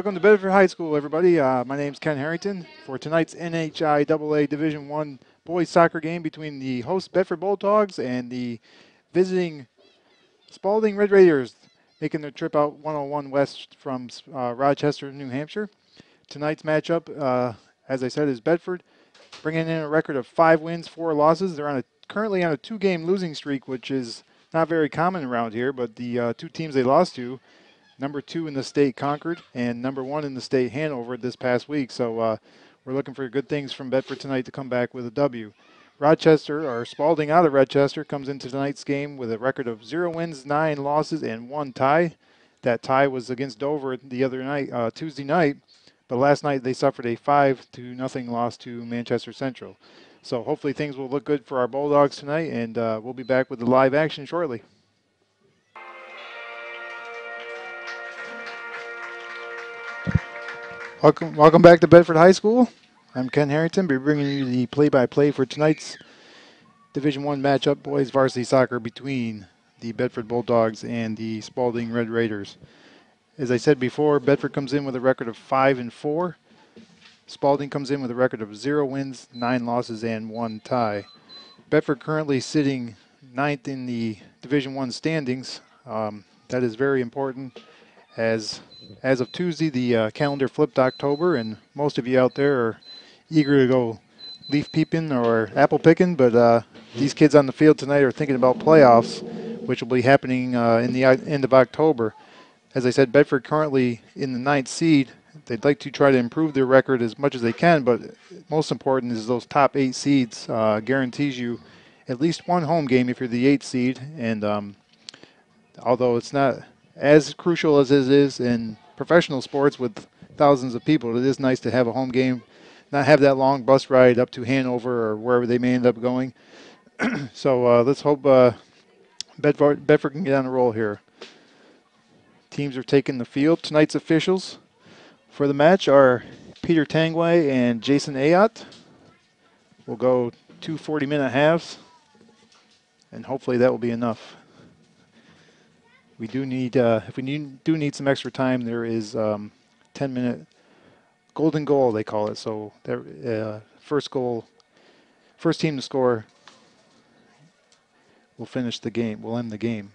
Welcome to Bedford High School, everybody. Uh, my name is Ken Harrington. For tonight's NHIAA Division One boys soccer game between the host Bedford Bulldogs and the visiting Spaulding Red Raiders, making their trip out 101 west from uh, Rochester, New Hampshire. Tonight's matchup, uh, as I said, is Bedford, bringing in a record of five wins, four losses. They're on a currently on a two-game losing streak, which is not very common around here. But the uh, two teams they lost to number two in the state Concord, and number one in the state Hanover this past week. So uh, we're looking for good things from Bedford tonight to come back with a W. Rochester, or Spaulding out of Rochester, comes into tonight's game with a record of zero wins, nine losses, and one tie. That tie was against Dover the other night, uh, Tuesday night, but last night they suffered a five to nothing loss to Manchester Central. So hopefully things will look good for our Bulldogs tonight, and uh, we'll be back with the live action shortly. Welcome, welcome back to Bedford High School. I'm Ken Harrington. Be bringing you the play-by-play for tonight's Division One matchup, boys varsity soccer between the Bedford Bulldogs and the Spaulding Red Raiders. As I said before, Bedford comes in with a record of five and four. Spaulding comes in with a record of zero wins, nine losses, and one tie. Bedford currently sitting ninth in the Division One standings. Um, that is very important as as of Tuesday, the uh, calendar flipped October, and most of you out there are eager to go leaf peeping or apple picking. But uh, these kids on the field tonight are thinking about playoffs, which will be happening uh, in the end of October. As I said, Bedford currently in the ninth seed. They'd like to try to improve their record as much as they can, but most important is those top eight seeds uh, guarantees you at least one home game if you're the eighth seed. And um, although it's not as crucial as it is in professional sports with thousands of people, it is nice to have a home game, not have that long bus ride up to Hanover or wherever they may end up going. so uh, let's hope uh, Bedford, Bedford can get on a roll here. Teams are taking the field. Tonight's officials for the match are Peter Tangway and Jason Ayot. We'll go two 40 minute halves, and hopefully that will be enough we do need, uh, if we need, do need some extra time, there is um, 10 minute golden goal, they call it. So uh, first goal, first team to score will finish the game, will end the game.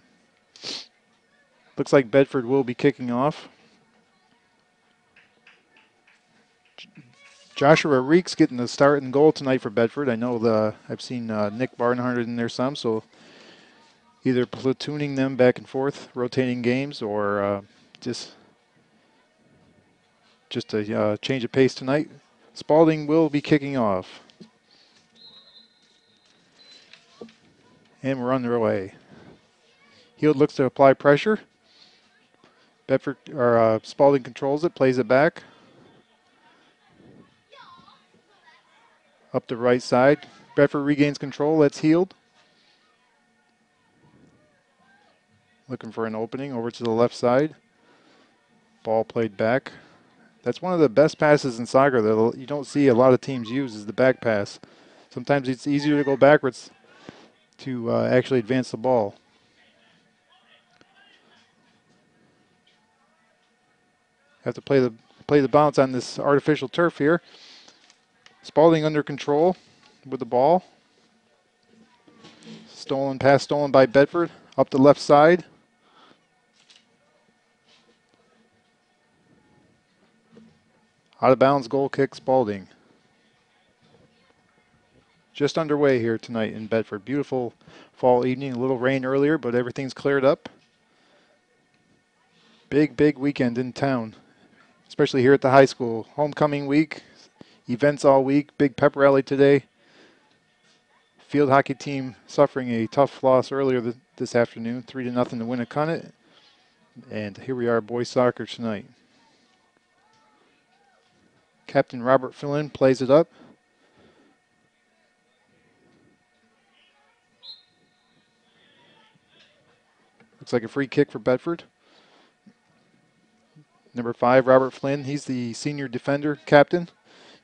Looks like Bedford will be kicking off. Joshua Reeks getting the start and goal tonight for Bedford. I know the I've seen uh, Nick Barnhart in there some, so either platooning them back and forth, rotating games, or uh, just just a uh, change of pace tonight. Spaulding will be kicking off. And we're on way. Heald looks to apply pressure. Bedford or uh, Spaulding controls it, plays it back. Up the right side. Bedford regains control. That's Heald. Looking for an opening over to the left side. Ball played back. That's one of the best passes in soccer that you don't see a lot of teams use is the back pass. Sometimes it's easier to go backwards to uh, actually advance the ball. Have to play the play the bounce on this artificial turf here. Spaulding under control with the ball. Stolen pass stolen by Bedford up the left side. Out of bounds goal kick Spaulding. Just underway here tonight in Bedford. Beautiful fall evening. A little rain earlier, but everything's cleared up. Big, big weekend in town, especially here at the high school. Homecoming week, events all week, big pep rally today. field hockey team suffering a tough loss earlier th- this afternoon, three to nothing to win a Winnacunnet. And here we are, boys soccer tonight. Captain Robert Flynn plays it up. Looks like a free kick for Bedford. Number five, Robert Flynn. He's the senior defender captain.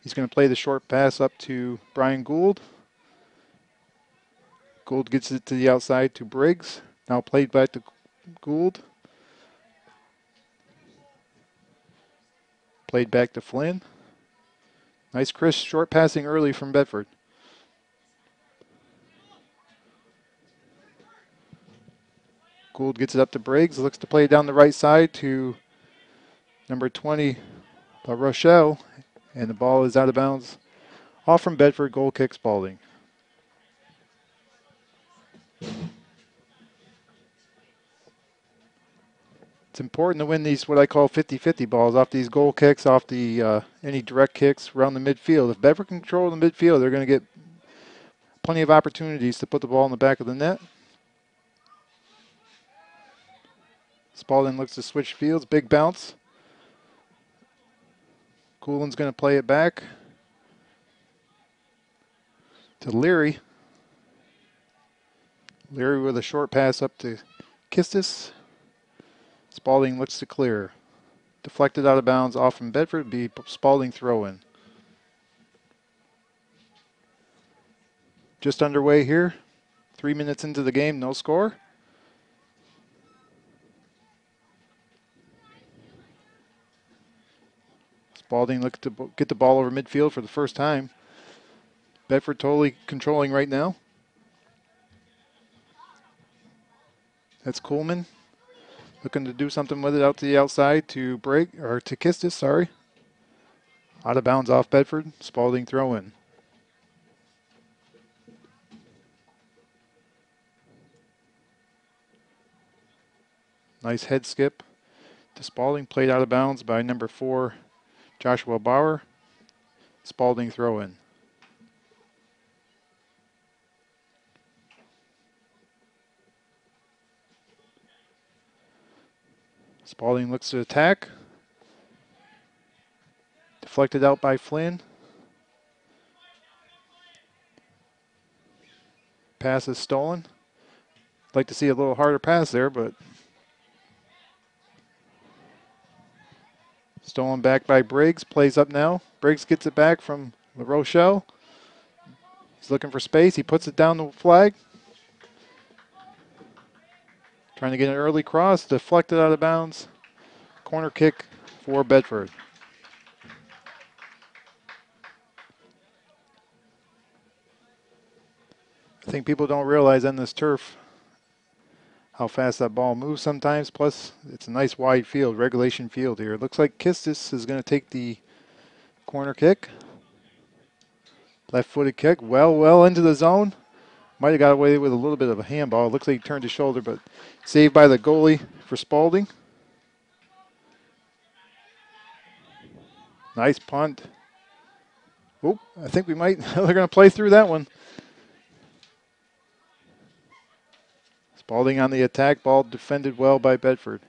He's going to play the short pass up to Brian Gould. Gould gets it to the outside to Briggs. Now played back to Gould. Played back to Flynn. Nice Chris short passing early from Bedford. Gould gets it up to Briggs. Looks to play down the right side to number 20, La Rochelle. And the ball is out of bounds. Off from Bedford, goal kick Spaulding. It's important to win these what I call 50-50 balls off these goal kicks, off the uh, any direct kicks around the midfield. If Bedford control the midfield, they're going to get plenty of opportunities to put the ball in the back of the net. Spaulding looks to switch fields, big bounce. Coolin's going to play it back to Leary. Leary with a short pass up to Kistis. Spaulding looks to clear. Deflected out of bounds off from Bedford. Be Spaulding throw in. Just underway here. Three minutes into the game, no score. Spaulding look to get the ball over midfield for the first time. Bedford totally controlling right now. That's Coleman. Looking to do something with it out to the outside to break, or to kiss Kistis, sorry. Out of bounds off Bedford. Spaulding throw in. Nice head skip to Spaulding. Played out of bounds by number four, Joshua Bauer. Spaulding throw in. Spaulding looks to attack. Deflected out by Flynn. Pass is stolen. Like to see a little harder pass there, but stolen back by Briggs. Plays up now. Briggs gets it back from La Rochelle. He's looking for space. He puts it down the flag. Trying to get an early cross, deflected out of bounds. Corner kick for Bedford. I think people don't realize on this turf how fast that ball moves sometimes. Plus, it's a nice wide field, regulation field here. It looks like Kistis is going to take the corner kick. Left footed kick, well, well into the zone. Might have got away with a little bit of a handball. Looks like he turned his shoulder, but saved by the goalie for Spaulding. Nice punt. Oh, I think we might, they're going to play through that one. Spaulding on the attack, ball defended well by Bedford.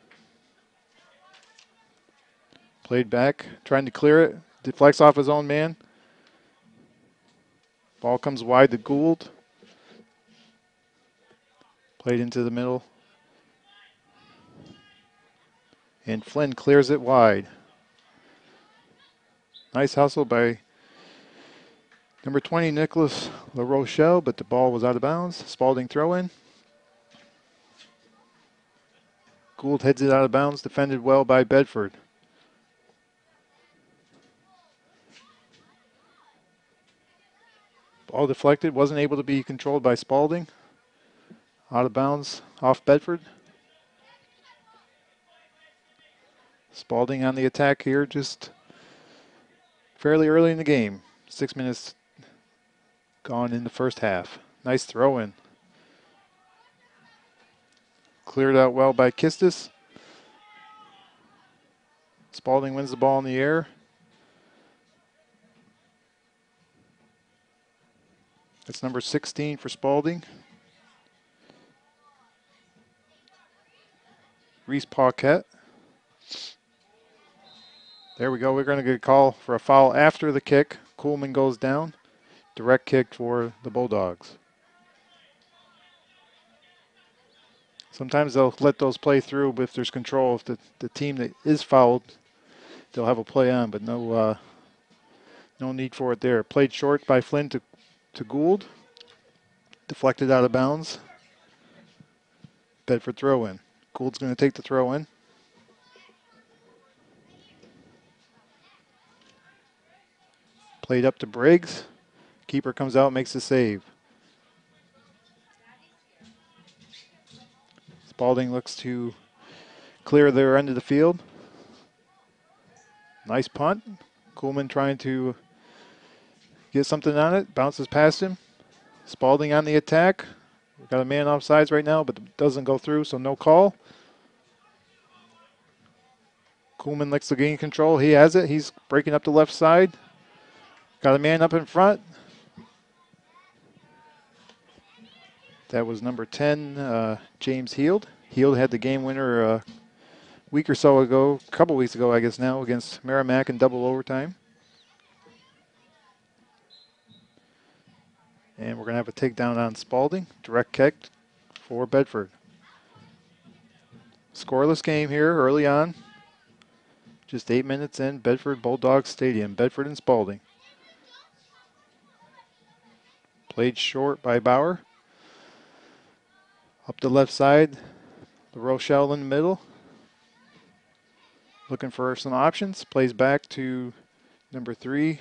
Played back, trying to clear it, deflects off his own man. Ball comes wide to Gould. Played into the middle. And Flynn clears it wide. Nice hustle by number 20, Nicholas LaRochelle, but the ball was out of bounds. Spaulding throw in. Gould heads it out of bounds, defended well by Bedford. Ball deflected, wasn't able to be controlled by Spaulding. Out of bounds off Bedford. Spaulding on the attack here, just fairly early in the game. Six minutes gone in the first half. Nice throw in. Cleared out well by Kistis. Spaulding wins the ball in the air. That's number 16 for Spaulding. Reese Paquette. There we go. We're going to get a call for a foul after the kick. Coolman goes down. Direct kick for the Bulldogs. Sometimes they'll let those play through but if there's control. If the, the team that is fouled, they'll have a play on, but no uh, no need for it there. Played short by Flynn to, to Gould. Deflected out of bounds. Bedford throw in. Gould's going to take the throw in. Played up to Briggs. Keeper comes out, makes the save. Spaulding looks to clear their end of the field. Nice punt. Coolman trying to get something on it. Bounces past him. Spaulding on the attack. We've got a man off sides right now, but doesn't go through, so no call. Coolman likes to gain control. He has it. He's breaking up the left side. Got a man up in front. That was number 10, uh, James Heald. Heald had the game winner a uh, week or so ago, a couple weeks ago, I guess now, against Merrimack in double overtime. And we're going to have a takedown on Spaulding. Direct kick for Bedford. Scoreless game here early on. Just eight minutes in, Bedford Bulldogs Stadium. Bedford and Spaulding. Played short by Bauer. Up the left side, the Rochelle in the middle. Looking for some options. Plays back to number three,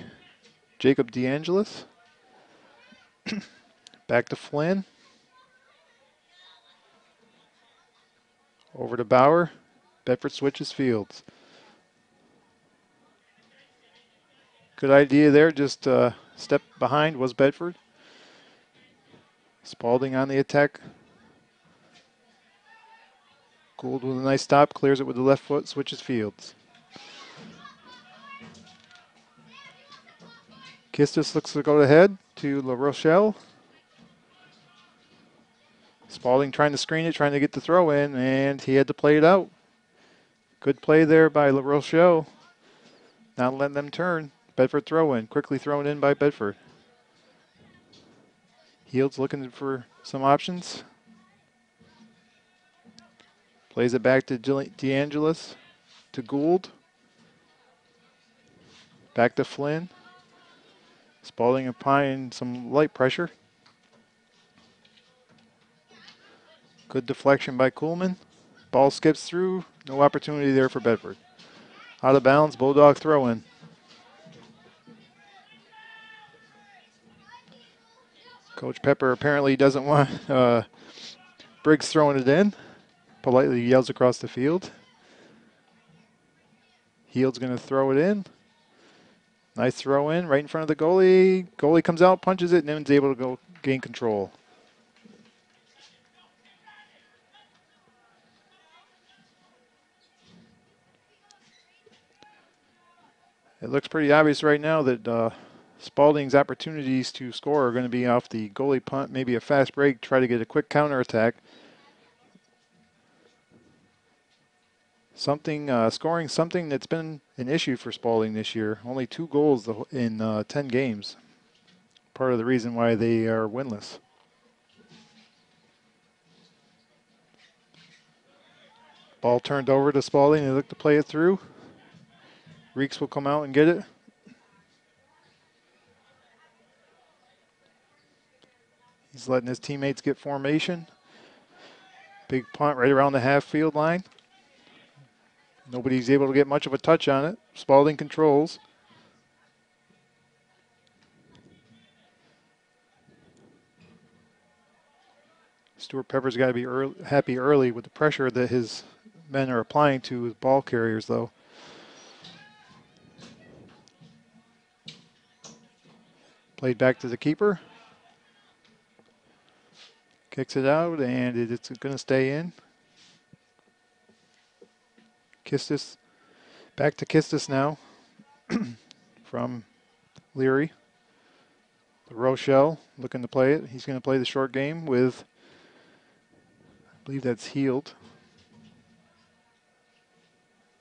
Jacob DeAngelis. back to Flynn. Over to Bauer. Bedford switches fields. Good idea there. Just uh, step behind was Bedford. Spaulding on the attack. Gould with a nice stop, clears it with the left foot, switches fields. Kistis looks to go ahead to La Rochelle. Spaulding trying to screen it, trying to get the throw in, and he had to play it out. Good play there by La Rochelle. Not letting them turn. Bedford throw in, quickly thrown in by Bedford. Heald's looking for some options. Plays it back to DeAngelis, to Gould. Back to Flynn. Spaulding applying some light pressure. Good deflection by Coolman. Ball skips through. No opportunity there for Bedford. Out of bounds, Bulldog throw in. Coach Pepper apparently doesn't want uh, Briggs throwing it in. Politely yells across the field. Heald's going to throw it in. Nice throw in right in front of the goalie. Goalie comes out, punches it, and is able to go gain control. It looks pretty obvious right now that uh, Spaulding's opportunities to score are going to be off the goalie punt, maybe a fast break, try to get a quick counter attack. Something uh, scoring something that's been an issue for Spaulding this year. Only two goals in uh, 10 games. Part of the reason why they are winless. Ball turned over to Spaulding. They look to play it through. Reeks will come out and get it. He's letting his teammates get formation. Big punt right around the half field line. Nobody's able to get much of a touch on it. Spaulding controls. Stuart Pepper's got to be early, happy early with the pressure that his men are applying to his ball carriers, though. Played back to the keeper. Kicks it out, and it's going to stay in. Kistis, back to Kistis now from Leary. Rochelle looking to play it. He's going to play the short game with, I believe that's Heald.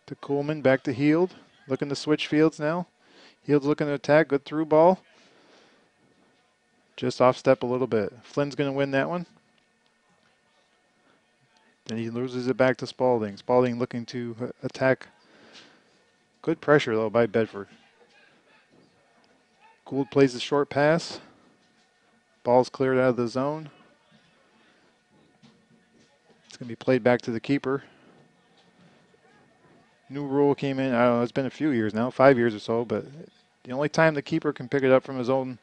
To Coolman, back to Heald. Looking to switch fields now. Heald's looking to attack. Good through ball. Just off step a little bit. Flynn's going to win that one. Then he loses it back to Spaulding. Spaulding looking to attack. Good pressure, though, by Bedford. Gould plays a short pass. Ball's cleared out of the zone. It's going to be played back to the keeper. New rule came in, I don't know, it's been a few years now, five years or so, but the only time the keeper can pick it up from his own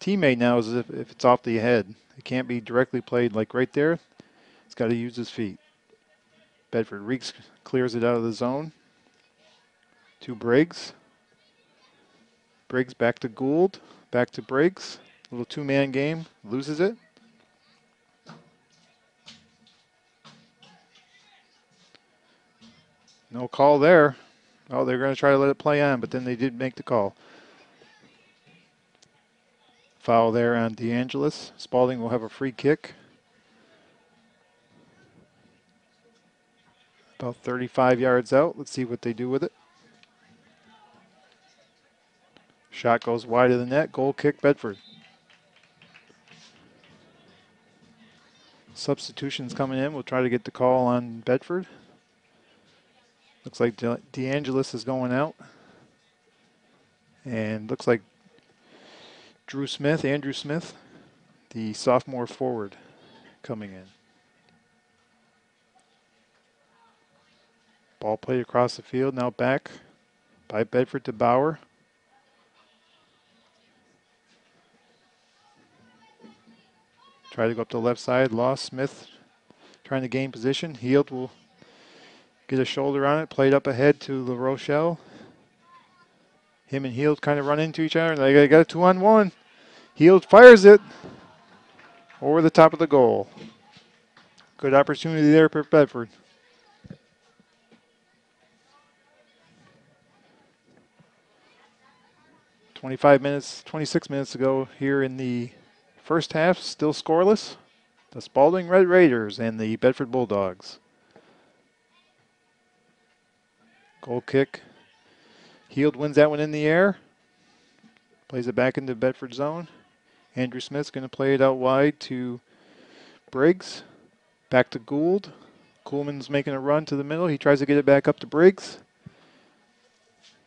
teammate now is if, if it's off the head. It can't be directly played like right there. It's got to use his feet. Bedford Reeks clears it out of the zone. To Briggs. Briggs back to Gould. Back to Briggs. Little two-man game. Loses it. No call there. Oh, they're going to try to let it play on, but then they did make the call. Foul there on DeAngelis. Spaulding will have a free kick. About 35 yards out. Let's see what they do with it. Shot goes wide of the net. Goal kick, Bedford. Substitutions coming in. We'll try to get the call on Bedford. Looks like De DeAngelis is going out. And looks like Drew Smith, Andrew Smith, the sophomore forward, coming in. Ball played across the field, now back by Bedford to Bauer. Try to go up to the left side. Lost Smith trying to gain position. Heald will get a shoulder on it. Played up ahead to La Rochelle. Him and Heald kind of run into each other. They got a two on one. Heald fires it over the top of the goal. Good opportunity there for Bedford. Twenty-five minutes, twenty-six minutes ago here in the First half still scoreless. The Spaulding Red Raiders and the Bedford Bulldogs. Goal kick. Heald wins that one in the air. Plays it back into Bedford zone. Andrew Smith's going to play it out wide to Briggs. Back to Gould. Coolman's making a run to the middle. He tries to get it back up to Briggs.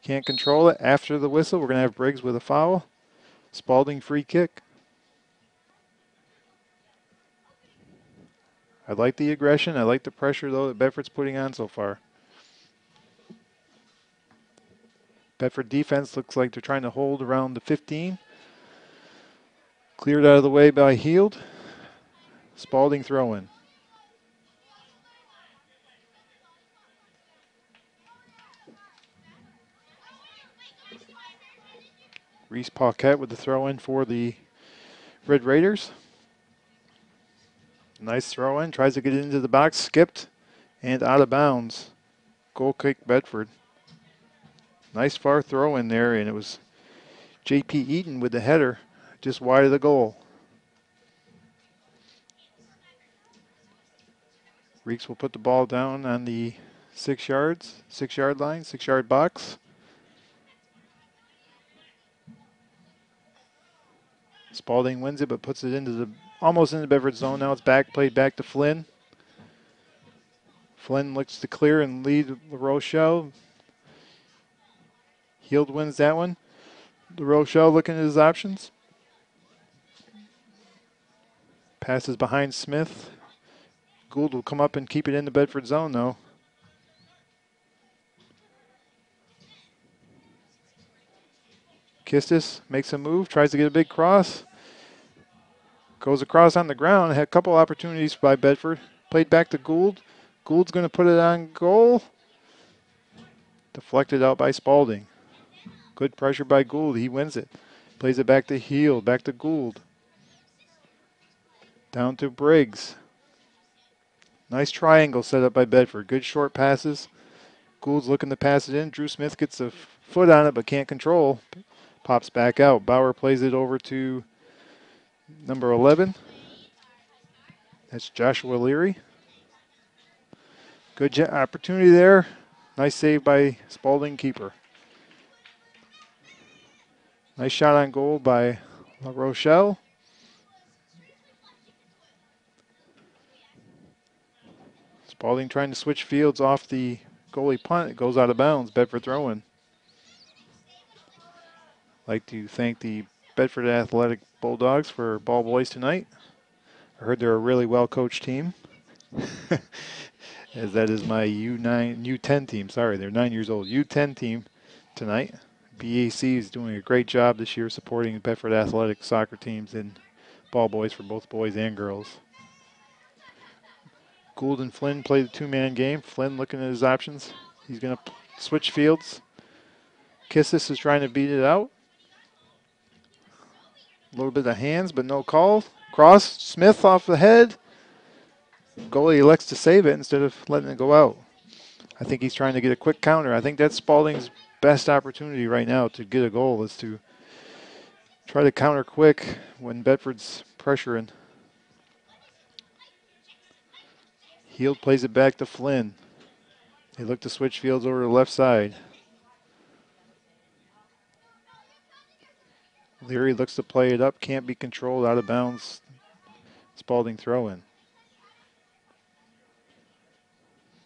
Can't control it. After the whistle, we're going to have Briggs with a foul. Spaulding free kick. I like the aggression. I like the pressure, though, that Bedford's putting on so far. Bedford defense looks like they're trying to hold around the 15. Cleared out of the way by Heald. Spaulding throw in. Reese Paquette with the throw in for the Red Raiders. Nice throw in. Tries to get it into the box. Skipped and out of bounds. Goal kick Bedford. Nice far throw in there, and it was J.P. Eaton with the header just wide of the goal. Reeks will put the ball down on the six yards, six yard line, six yard box. Spaulding wins it, but puts it into the almost in the Bedford zone. Now it's back, played back to Flynn. Flynn looks to clear and lead La Rochelle. Heald wins that one. La Rochelle looking at his options. Passes behind Smith. Gould will come up and keep it in the Bedford zone, though. Kistis makes a move, tries to get a big cross. Goes across on the ground. Had a couple opportunities by Bedford. Played back to Gould. Gould's going to put it on goal. Deflected out by Spaulding. Good pressure by Gould. He wins it. Plays it back to Heald. Back to Gould. Down to Briggs. Nice triangle set up by Bedford. Good short passes. Gould's looking to pass it in. Drew Smith gets a foot on it but can't control. Pops back out. Bauer plays it over to Number 11, that's Joshua Leary. Good opportunity there. Nice save by Spaulding keeper. Nice shot on goal by La Rochelle. Spaulding trying to switch fields off the goalie punt. It goes out of bounds. Bedford throwing. Like to thank the Bedford Athletic Bulldogs for ball boys tonight. I heard they're a really well coached team. As that is my U9 U10 team. Sorry, they're nine years old. U10 team tonight. BAC is doing a great job this year supporting the Bedford Athletic soccer teams and ball boys for both boys and girls. Gould and Flynn play the two-man game. Flynn looking at his options. He's going to switch fields. Kistis is trying to beat it out. A little bit of hands, but no call. Cross, Smith off the head. Goalie elects to save it instead of letting it go out. I think he's trying to get a quick counter. I think that's Spaulding's best opportunity right now to get a goal is to try to counter quick when Bedford's pressuring. Heald plays it back to Flynn. They look to switch fields over to the left side. Leary looks to play it up, can't be controlled, out of bounds. Spaulding throw in.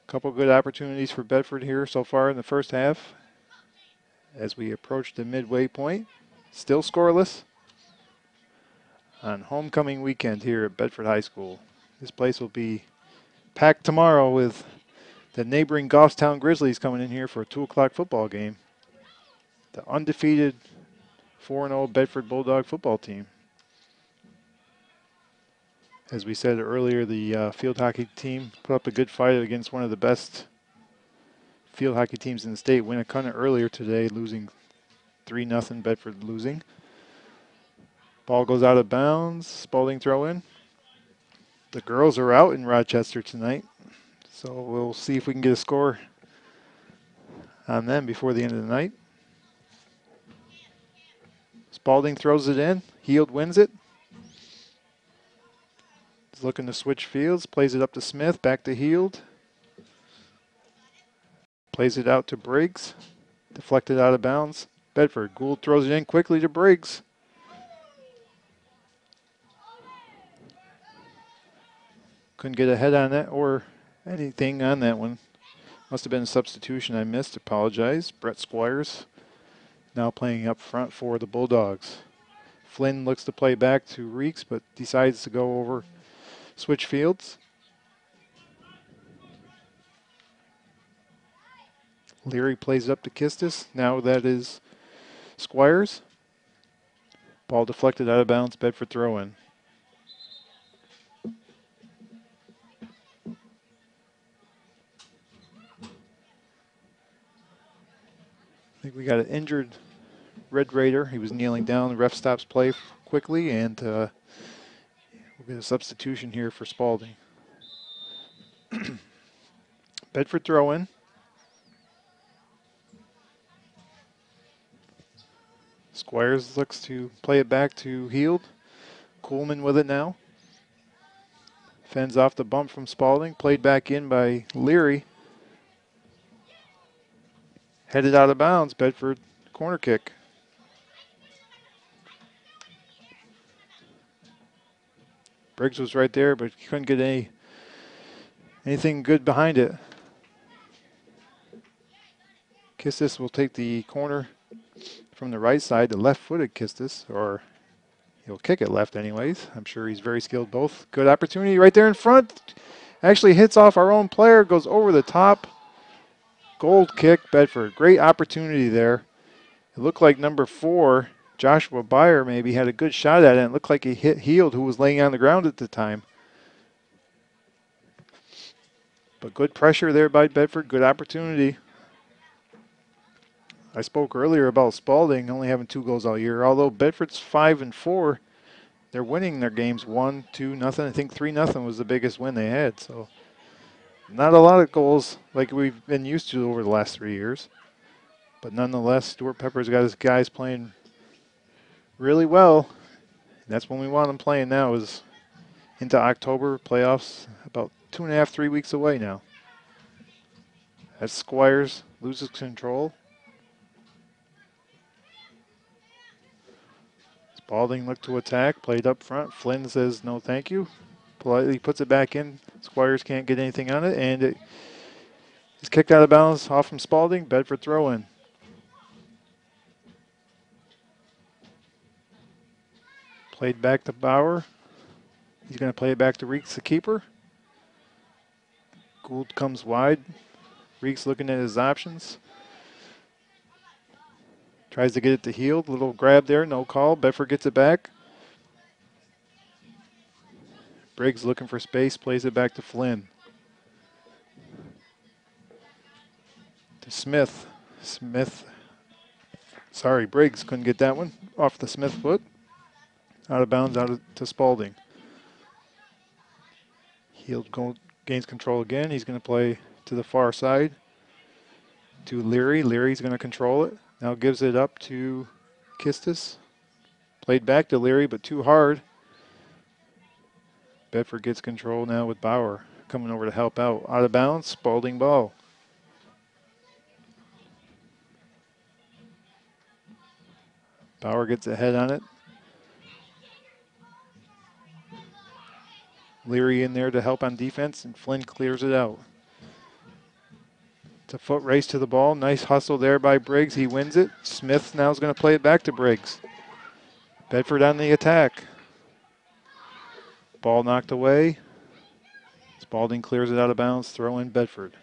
Couple good opportunities for Bedford here so far in the first half. As we approach the midway point, still scoreless on homecoming weekend here at Bedford High School. This place will be packed tomorrow with the neighboring Goffstown Grizzlies coming in here for a 2 o'clock football game. The undefeated 4-0 Bedford Bulldog football team. As we said earlier, the uh, field hockey team put up a good fight against one of the best field hockey teams in the state. Winnacunnet earlier today, losing 3 0 Bedford losing. Ball goes out of bounds. Spaulding throw in. The girls are out in Rochester tonight, so we'll see if we can get a score on them before the end of the night. Spaulding throws it in. Heald wins it. He's looking to switch fields. Plays it up to Smith. Back to Heald. Plays it out to Briggs. Deflected out of bounds. Bedford. Gould throws it in quickly to Briggs. Couldn't get a head on that or anything on that one. Must have been a substitution I missed. Apologize. Brett Squires now playing up front for the Bulldogs. Flynn looks to play back to Reeks, but decides to go over switch fields. Leary plays up to Kistis. Now that is Squires. Ball deflected out of bounds. Bedford throw in. Think we got an injured Red Raider. He was kneeling down. The ref stops play quickly, and uh, we'll get a substitution here for Spaulding. Bedford throw in. Squires looks to play it back to Heald. Coolman with it now. Fends off the bump from Spaulding. Played back in by Leary. Headed out of bounds, Bedford corner kick. Briggs was right there, but couldn't get any anything good behind it. Kistis will take the corner from the right side, the left-footed Kistis, or he'll kick it left anyways. I'm sure he's very skilled both. Good opportunity right there in front. Actually hits off our own player, goes over the top. Gold kick, Bedford. Great opportunity there. It looked like number four, Joshua Bauer, maybe had a good shot at it. It looked like he hit Heald, who was laying on the ground at the time. But good pressure there by Bedford. Good opportunity. I spoke earlier about Spaulding only having two goals all year. Although Bedford's five and four, they're winning their games one, two, nothing. I think three nothing was the biggest win they had. So not a lot of goals like we've been used to over the last three years. But nonetheless, Stuart Pepper's got his guys playing really well. That's when we want them playing now is into October playoffs, about two and a half, three weeks away now. As Squires loses control. Spaulding looked to attack, played up front. Flynn says no thank you. Politely puts it back in. Squires can't get anything on it, and it is kicked out of bounds off from Spaulding. Bedford throw in. Played back to Bauer. He's going to play it back to Reeks, the keeper. Gould comes wide. Reeks looking at his options. Tries to get it to Heald. Little grab there, no call. Bedford gets it back. Briggs looking for space, plays it back to Flynn. To Smith. Smith. Sorry, Briggs couldn't get that one off the Smith foot. Out of bounds, out of, to Spaulding. Heald gains control again. He's going to play to the far side to Leary. Leary's going to control it. Now gives it up to Kistis. Played back to Leary, but too hard. Bedford gets control now with Bauer coming over to help out. Out of bounds, Spaulding ball. Bauer gets ahead on it. Leary in there to help on defense, and Flynn clears it out. It's a foot race to the ball. Nice hustle there by Briggs. He wins it. Smith now is going to play it back to Briggs. Bedford on the attack. Ball knocked away. Spaulding clears it out of bounds. Throw in Bedford.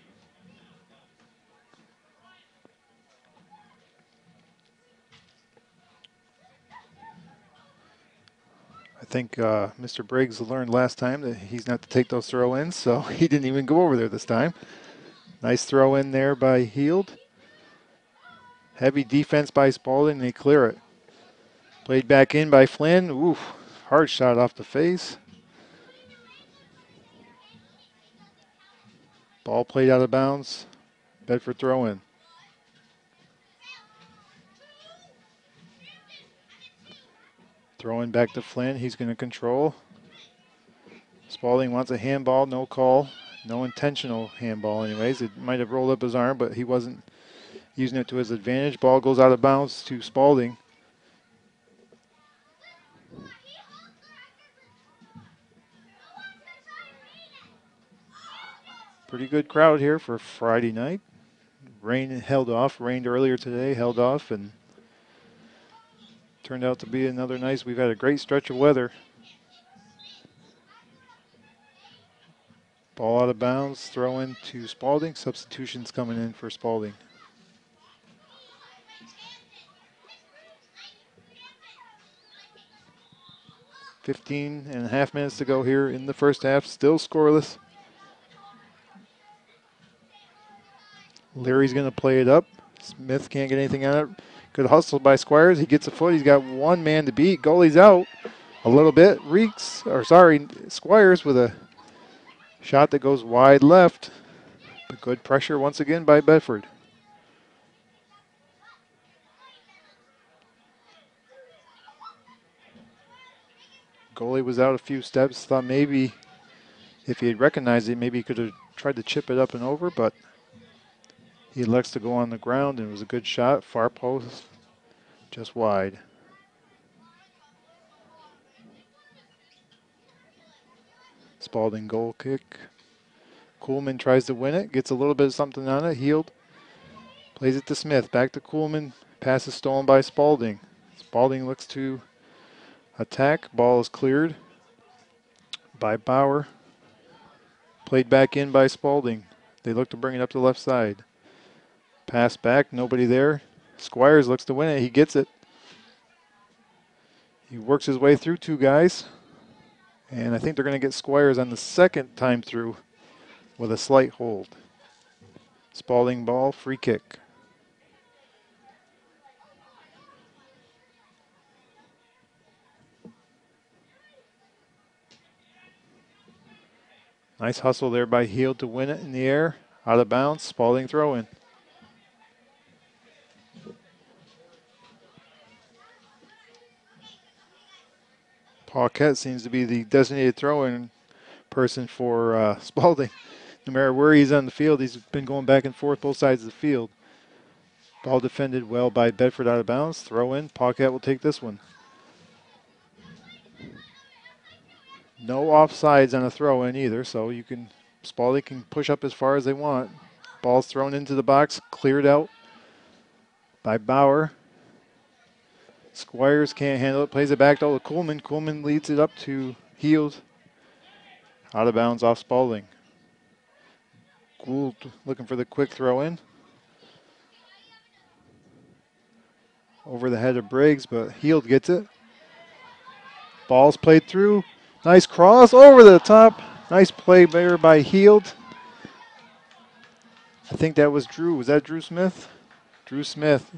I think uh, Mr. Briggs learned last time that he's not to take those throw ins, so he didn't even go over there this time. Nice throw in there by Heald. Heavy defense by Spaulding. They clear it. Played back in by Flynn. Oof. Hard shot off the face. Ball played out of bounds. Bedford throw in. Throwing back to Flynn. He's going to control. Spaulding wants a handball. No call. No intentional handball, anyways. It might have rolled up his arm, but he wasn't using it to his advantage. Ball goes out of bounds to Spaulding. Pretty good crowd here for Friday night. Rain held off, rained earlier today, held off, and turned out to be another nice. We've had a great stretch of weather. Ball out of bounds, throw in to Spaulding. Substitutions coming in for Spaulding. Fifteen and a half minutes to go here in the first half, still scoreless. Leary's going to play it up. Smith can't get anything on it. Good hustle by Squires. He gets a foot. He's got one man to beat. Goalie's out a little bit. Reeks, or sorry, Squires with a Shot that goes wide left. But good pressure once again by Bedford. Goalie was out a few steps. Thought maybe if he had recognized it, maybe he could have tried to chip it up and over, but he elects to go on the ground and it was a good shot. Far post, just wide. Spaulding goal kick. Coolman tries to win it, gets a little bit of something on it. Heald. plays it to Smith. Back to Coolman. Pass is stolen by Spaulding. Spaulding looks to attack. Ball is cleared by Bauer. Played back in by Spaulding. They look to bring it up to the left side. Pass back, nobody there. Squires looks to win it. He gets it. He works his way through two guys. And I think they're going to get Squires on the second time through with a slight hold. Spaulding ball, free kick. Nice hustle there by Heald to win it in the air. Out of bounds, Spaulding throw in. Paquette seems to be the designated throw-in person for uh, Spaulding. No matter where he's on the field, he's been going back and forth both sides of the field. Ball defended well by Bedford out of bounds. Throw in. Paquette will take this one. No offsides on a throw in either, so you can Spaulding can push up as far as they want. Ball's thrown into the box, cleared out by Bauer. Squires can't handle it, plays it back to Coolman. Coolman leads it up to Heald. Out of bounds off Spaulding. Gould looking for the quick throw in. Over the head of Briggs, but Heald gets it. Ball's played through. Nice cross over the top. Nice play there by Heald. I think that was Drew. Was that Drew Smith? Drew Smith,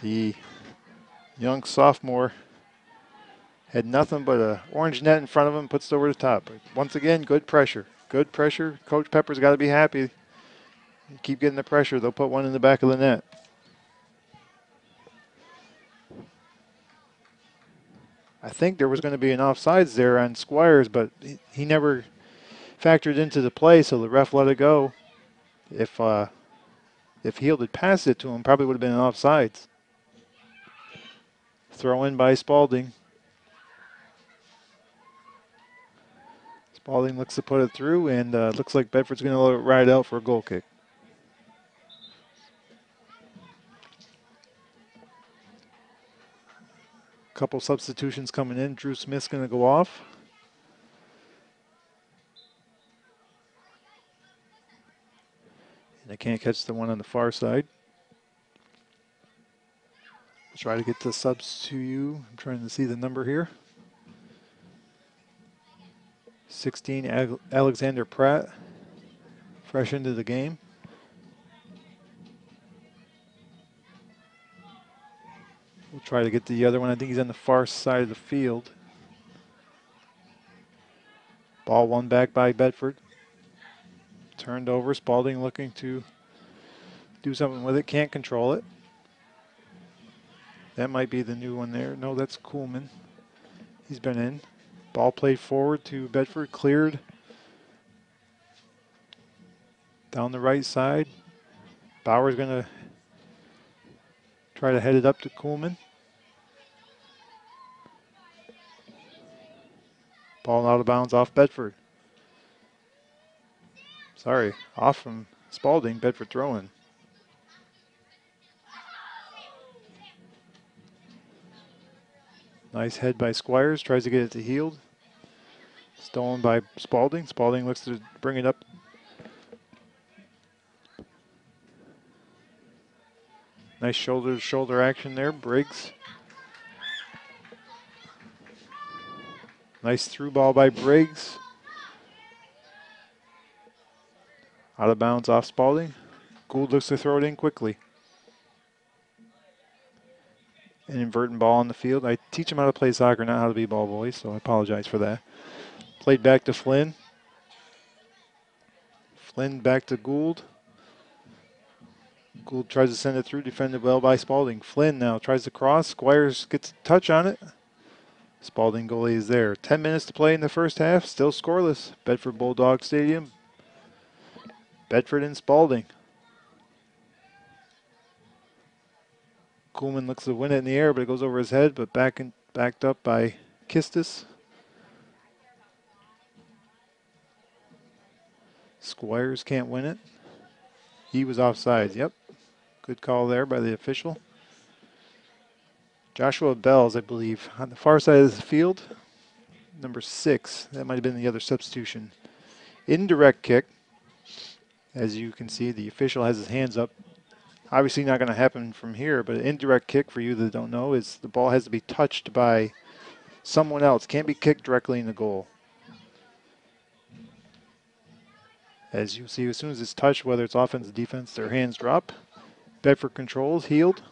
the young sophomore, had nothing but a orange net in front of him, puts it over the top. Once again, good pressure. Good pressure. Coach Pepper's got to be happy. Keep getting the pressure. They'll put one in the back of the net. I think there was going to be an offsides there on Squires, but he, he never factored into the play, so the ref let it go. If uh, if Heald had passed it to him, probably would have been an offsides. Throw in by Spaulding. Spaulding looks to put it through, and uh, looks like Bedford's going to ride out for a goal kick. Couple substitutions coming in. Drew Smith's going to go off. And I can't catch the one on the far side. Try to get the subs to you. I'm trying to see the number here. 16, Alexander Pratt, fresh into the game. We'll try to get the other one. I think he's on the far side of the field. Ball one back by Bedford. Turned over. Spaulding looking to do something with it. Can't control it. That might be the new one there. No, that's Coolman. He's been in. Ball played forward to Bedford. Cleared. Down the right side. Bauer's going to Try to head it up to Coolman. Ball out of bounds off Bedford. Sorry, off from Spaulding, Bedford throwing. Nice head by Squires, tries to get it to Heald. Stolen by Spaulding. Spaulding looks to bring it up Nice shoulder to shoulder action there. Briggs. Nice through ball by Briggs. Out of bounds off Spaulding. Gould looks to throw it in quickly. An inverting ball on the field. I teach them how to play soccer, not how to be ball boys, so I apologize for that. Played back to Flynn. Flynn back to Gould. Gould tries to send it through, defended well by Spaulding. Flynn now tries to cross. Squires gets a touch on it. Spaulding goalie is there. 10 minutes to play in the first half, still scoreless. Bedford Bulldog Stadium. Bedford and Spaulding. Coolman looks to win it in the air, but it goes over his head, but back and backed up by Kistis. Squires can't win it. He was offside. Yep. Good call there by the official. Joshua Bells, I believe, on the far side of the field. Number six. That might have been the other substitution. Indirect kick. As you can see, the official has his hands up. Obviously not going to happen from here, but an indirect kick, for you that don't know, is the ball has to be touched by someone else. Can't be kicked directly in the goal. As you see, as soon as it's touched, whether it's offense or defense, their hands drop. Bedford controls, Heald.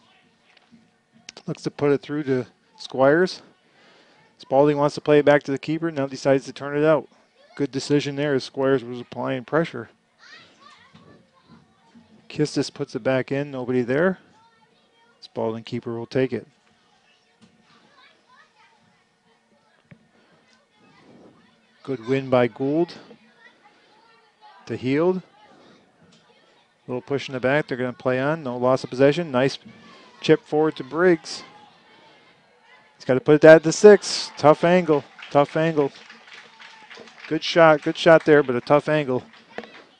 Looks to put it through to Squires. Spaulding wants to play it back to the keeper, now decides to turn it out. Good decision there as Squires was applying pressure. Kistis puts it back in, nobody there. Spaulding keeper will take it. Good win by Gould to Heald. Little push in the back. They're going to play on. No loss of possession. Nice chip forward to Briggs. He's got to put that at the six. Tough angle. Tough angle. Good shot. Good shot there, but a tough angle.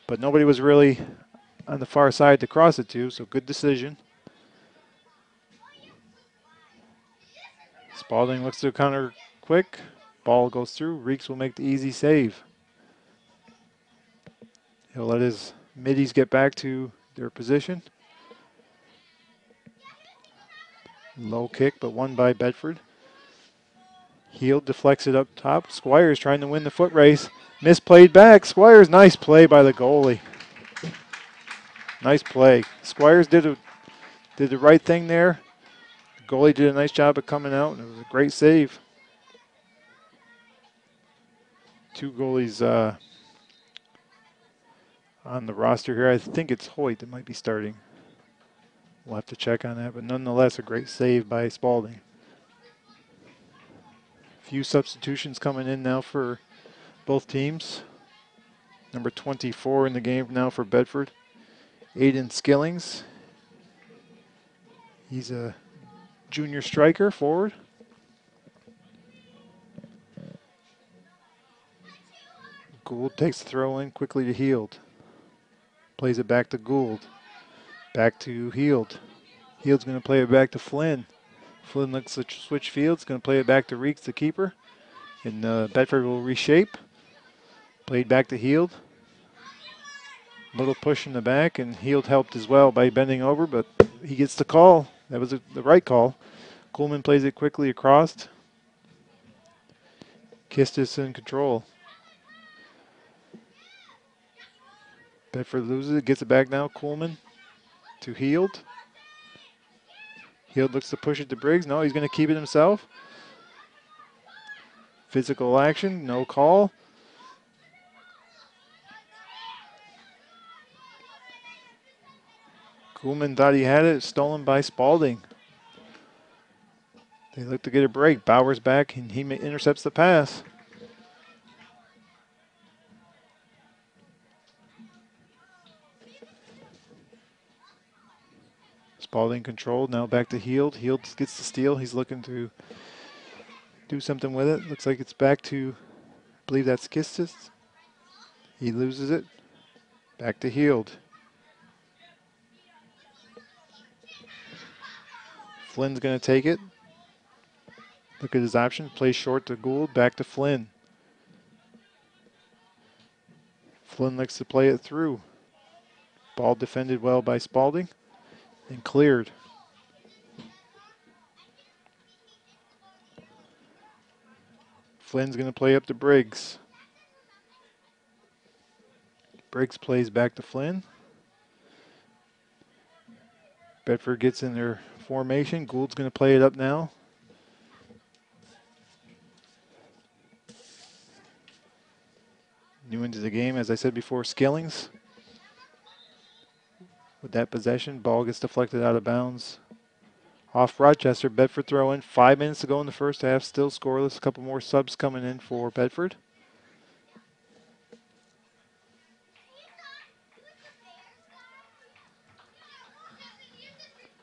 But nobody was really on the far side to cross it to, so good decision. Spaulding looks to counter quick. Ball goes through. Reeks will make the easy save. He'll let his middies get back to their position. Low kick, but won by Bedford. Heald deflects it up top. Squires trying to win the foot race. Misplayed back. Squires, nice play by the goalie. Nice play. Squires did a, did the right thing there. The goalie did a nice job of coming out, and it was a great save. Two goalies uh, on the roster here. I think it's Hoyt that might be starting. We'll have to check on that, but nonetheless, a great save by Spaulding. Few substitutions coming in now for both teams. Number 24 in the game now for Bedford. Aiden Skillings. He's a junior striker forward. Gould takes the throw in quickly to Heald. Plays it back to Gould. Back to Heald. Heald's going to play it back to Flynn. Flynn looks to switch fields. Going to play it back to Reeks, the keeper. And uh, Bedford will reshape. Played back to Heald. Little push in the back, and Heald helped as well by bending over, but he gets the call. That was a, the right call. Coleman plays it quickly across. Kistis in control. Bedford loses it, gets it back now. Coleman to Heald. Heald looks to push it to Briggs. No, he's going to keep it himself. Physical action, no call. Kuhlman thought he had it, stolen by Spaulding. They look to get a break. Bowers back, and he intercepts the pass. Spaulding controlled. Now back to Heald. Heald gets the steal. He's looking to do something with it. Looks like it's back to, I believe that's Kistis. He loses it. Back to Heald. Flynn's going to take it. Look at his option. Play short to Gould. Back to Flynn. Flynn likes to play it through. Ball defended well by Spaulding and cleared. Flynn's going to play up to Briggs. Briggs plays back to Flynn. Bedford gets in their formation. Gould's going to play it up now. New into the game, as I said before, Skillings. With that possession, ball gets deflected out of bounds. Off Rochester, Bedford throw in. Five minutes to go in the first half, still scoreless. A couple more subs coming in for Bedford.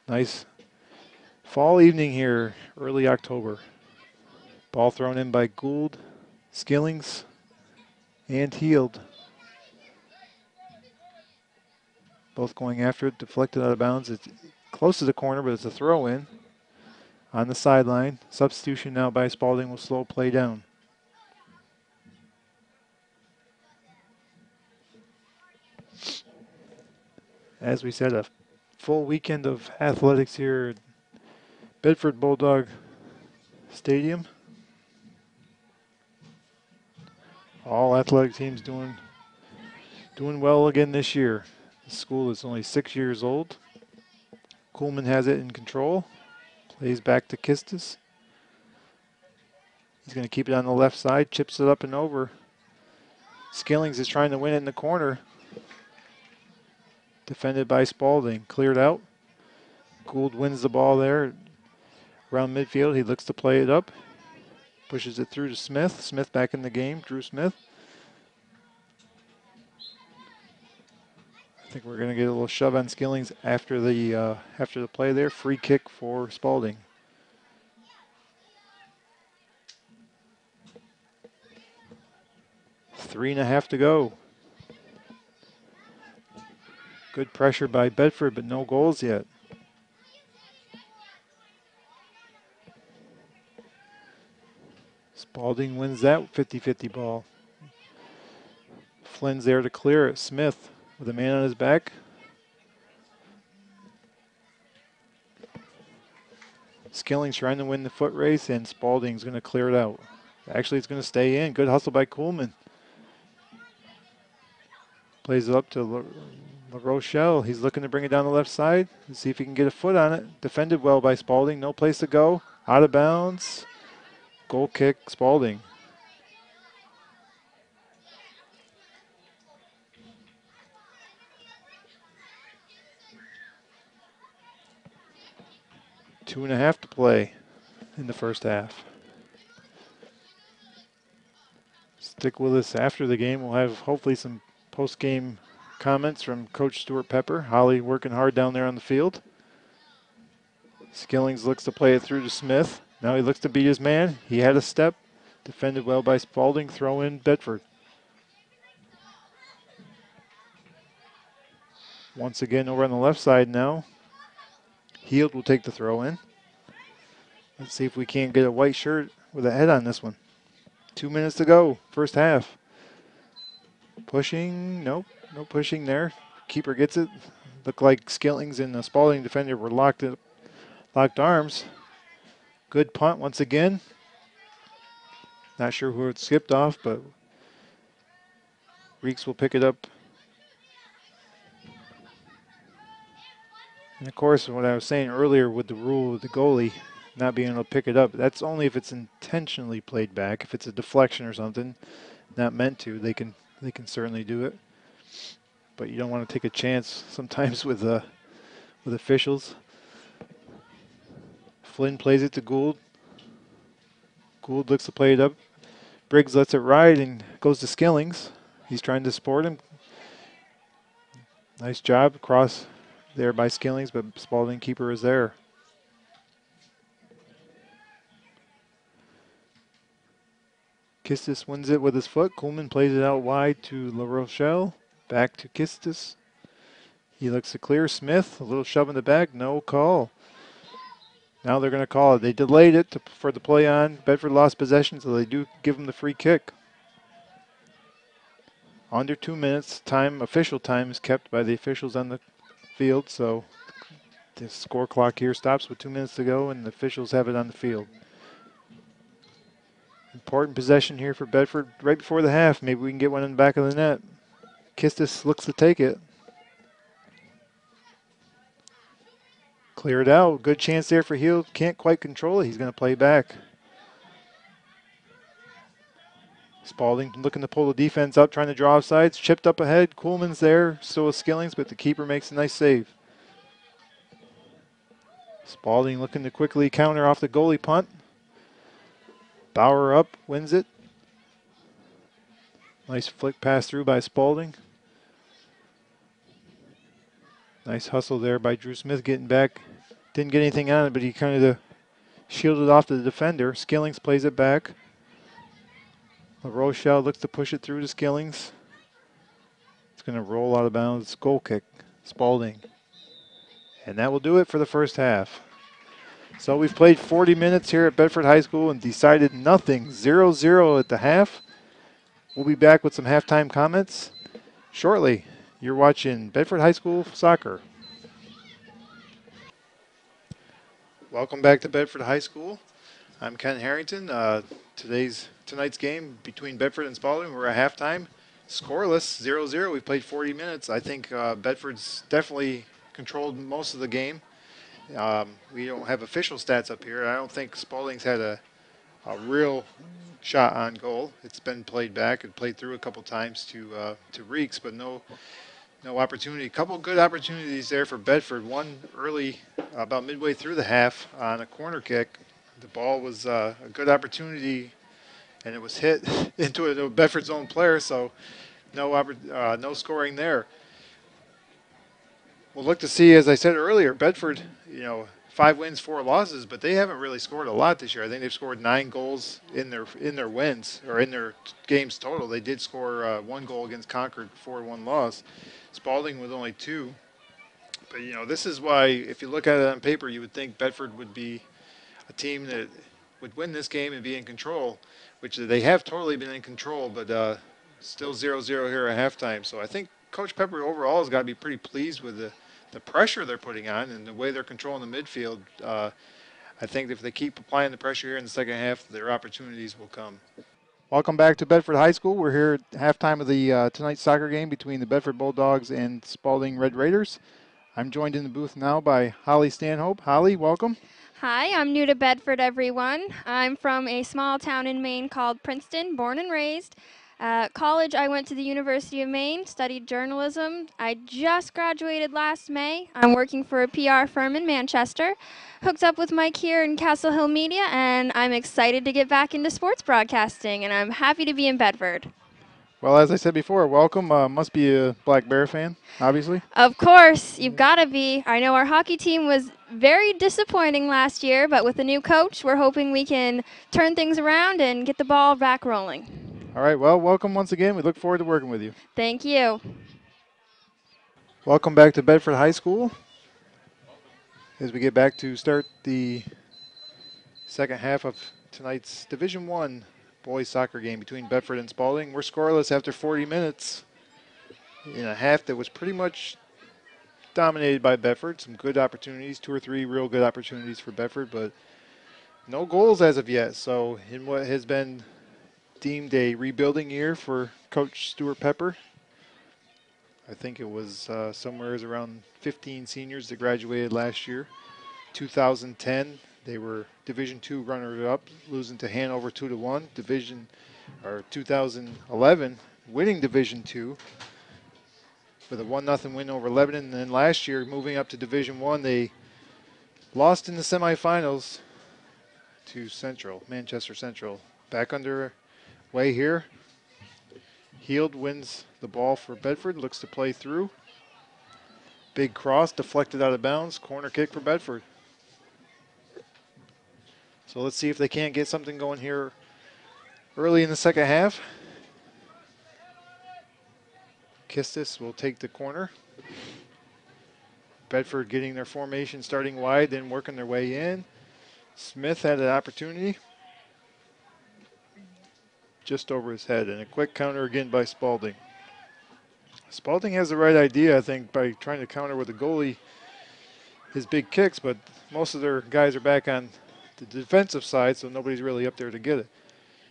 Nice Fall evening here, early October. Ball thrown in by Gould, Skillings, and Heald. Both going after it, deflected out of bounds. It's close to the corner, but it's a throw in on the sideline. Substitution now by Spaulding will slow play down. As we said, a full weekend of athletics here Bedford Bulldog Stadium. All athletic teams doing doing well again this year. The school is only six years old. Coolman has it in control. Plays back to Kistis. He's going to keep it on the left side, chips it up and over. Skillings is trying to win it in the corner. Defended by Spaulding. Cleared out. Gould wins the ball there. Around midfield, he looks to play it up. Pushes it through to Smith. Smith back in the game. Drew Smith. I think we're going to get a little shove on Skillings after the uh, after the play there. Free kick for Spaulding. Three and a half to go. Good pressure by Bedford, but no goals yet. Spaulding wins that 50-50 ball. Flynn's there to clear it. Smith with a man on his back. Skilling's trying to win the foot race, and Spaulding's going to clear it out. Actually, it's going to stay in. Good hustle by Coolman. Plays it up to La, Rochelle. He's looking to bring it down the left side. Let's see if he can get a foot on it. Defended well by Spaulding. No place to go. Out of bounds. Goal kick, Spaulding. Two and a half to play in the first half. Stick with us after the game. We'll have hopefully some post game comments from Coach Stuart Pepper. Holly working hard down there on the field. Skillings looks to play it through to Smith. Now he looks to beat his man. He had a step. Defended well by Spaulding. Throw in Bedford. Once again over on the left side now. Heald will take the throw in. Let's see if we can't get a white shirt with a head on this one. Two minutes to go, first half. Pushing, nope, no pushing there. Keeper gets it. Looked like Skillings and the Spaulding defender were locked, locked arms. Good punt once again. Not sure who it skipped off, but Reeks will pick it up And of course, what I was saying earlier with the rule of the goalie not being able to pick it up, that's only if it's intentionally played back. If it's a deflection or something, not meant to, they can they can certainly do it. But you don't want to take a chance sometimes with uh, with officials. Flynn plays it to Gould. Gould looks to play it up. Briggs lets it ride and goes to Skillings. He's trying to support him. Nice job across there by Skillings, but Spaulding keeper is there. Kistis wins it with his foot. Coolman plays it out wide to La Rochelle. Back to Kistis. He looks to clear. Smith, a little shove in the back. No call. Now they're going to call it. They delayed it to, for the play on. Bedford lost possession, so they do give them the free kick. Under two minutes, time official time is kept by the officials on the field, so the score clock here stops with two minutes to go, and the officials have it on the field. Important possession here for Bedford right before the half. Maybe we can get one in the back of the net. Kistis looks to take it. Clear it out. Good chance there for Hill. Can't quite control it. He's going to play back. Spaulding looking to pull the defense up, trying to draw sides. Chipped up ahead. Coolman's there, still with Skillings, but the keeper makes a nice save. Spaulding looking to quickly counter off the goalie punt. Bauer up, wins it. Nice flick pass through by Spaulding. Nice hustle there by Drew Smith getting back. Didn't get anything on it, but he kind of shielded off the defender. Skillings plays it back. La Rochelle looks to push it through to Skillings. It's going to roll out of bounds. Goal kick. Spaulding. And that will do it for the first half. So we've played 40 minutes here at Bedford High School and decided nothing. 0 0 at the half. We'll be back with some halftime comments shortly. You're watching Bedford High School Soccer. Welcome back to Bedford High School. I'm Ken Harrington. Uh, today's tonight's game between Bedford and Spaulding. We're at halftime, scoreless, 0-0. We played 40 minutes. I think uh, Bedford's definitely controlled most of the game. Um, we don't have official stats up here. I don't think Spaulding's had a, a real shot on goal. It's been played back and played through a couple times to uh, to Reeks, but no no opportunity. A couple good opportunities there for Bedford. One early, about midway through the half on a corner kick. The ball was uh, a good opportunity and it was hit into a Bedford's own player, so no uh, no scoring there. We'll look to see, as I said earlier, Bedford, you know, five wins, four losses, but they haven't really scored a lot this year. I think they've scored nine goals in their in their wins or in their games total. They did score uh, one goal against Concord, four-one loss. Spaulding with only two. But you know, this is why if you look at it on paper, you would think Bedford would be a team that would win this game and be in control, which they have totally been in control, but uh, still 0-0 here at halftime. So I think Coach Pepper overall has got to be pretty pleased with the, the pressure they're putting on and the way they're controlling the midfield. Uh, I think if they keep applying the pressure here in the second half, their opportunities will come. Welcome back to Bedford High School. We're here at halftime of the uh, tonight's soccer game between the Bedford Bulldogs and Spaulding Red Raiders. I'm joined in the booth now by Holly Stanhope. Holly, welcome. Hi, I'm new to Bedford, everyone. I'm from a small town in Maine called Princeton, born and raised. Uh, college, I went to the University of Maine, studied journalism. I just graduated last May. I'm working for a PR firm in Manchester. Hooked up with Mike here in Castle Hill Media, and I'm excited to get back into sports broadcasting, and I'm happy to be in Bedford. Well, as I said before, welcome. Uh, must be a Black Bear fan, obviously. Of course, you've got to be. I know our hockey team was very disappointing last year, but with the new coach, we're hoping we can turn things around and get the ball back rolling. All right, well, welcome once again. We look forward to working with you. Thank you. Welcome back to Bedford High School. As we get back to start the second half of tonight's Division One boys soccer game between Bedford and Spaulding. We're scoreless after 40 minutes in a half that was pretty much dominated by Bedford. Some good opportunities, two or three real good opportunities for Bedford, but no goals as of yet. So in what has been deemed a rebuilding year for Coach Stuart Pepper, I think it was uh, somewhere around 15 seniors that graduated last year. 2010 they were Division Two runner-up, losing to Hanover two to one. Division, or 2011, winning Division Two with a one nothing win over Lebanon. And then last year, moving up to Division One, they lost in the semifinals to Central, Manchester Central. Back under way here. Heald wins the ball for Bedford, looks to play through. Big cross deflected out of bounds. Corner kick for Bedford. So let's see if they can't get something going here early in the second half. Kistis will take the corner. Bedford getting their formation starting wide, then working their way in. Smith had an opportunity just over his head, and a quick counter again by Spaulding. Spaulding has the right idea, I think, by trying to counter with the goalie his big kicks, but most of their guys are back on the defensive side, so nobody's really up there to get it.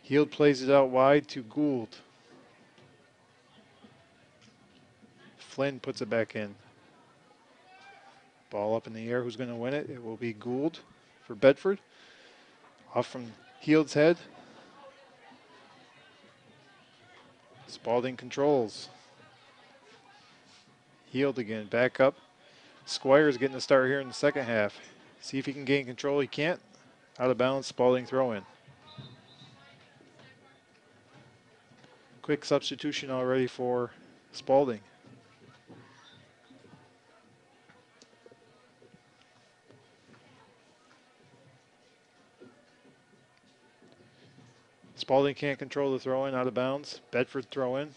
Heald plays it out wide to Gould. Flynn puts it back in. Ball up in the air. Who's going to win it? It will be Gould for Bedford. Off from Heald's head. Spaulding controls. Heald again. Back up. Squires getting the start here in the second half. See if he can gain control. He can't. Out of bounds, Spaulding throw in. Quick substitution already for Spaulding. Spaulding can't control the throw in out of bounds. Bedford throw in.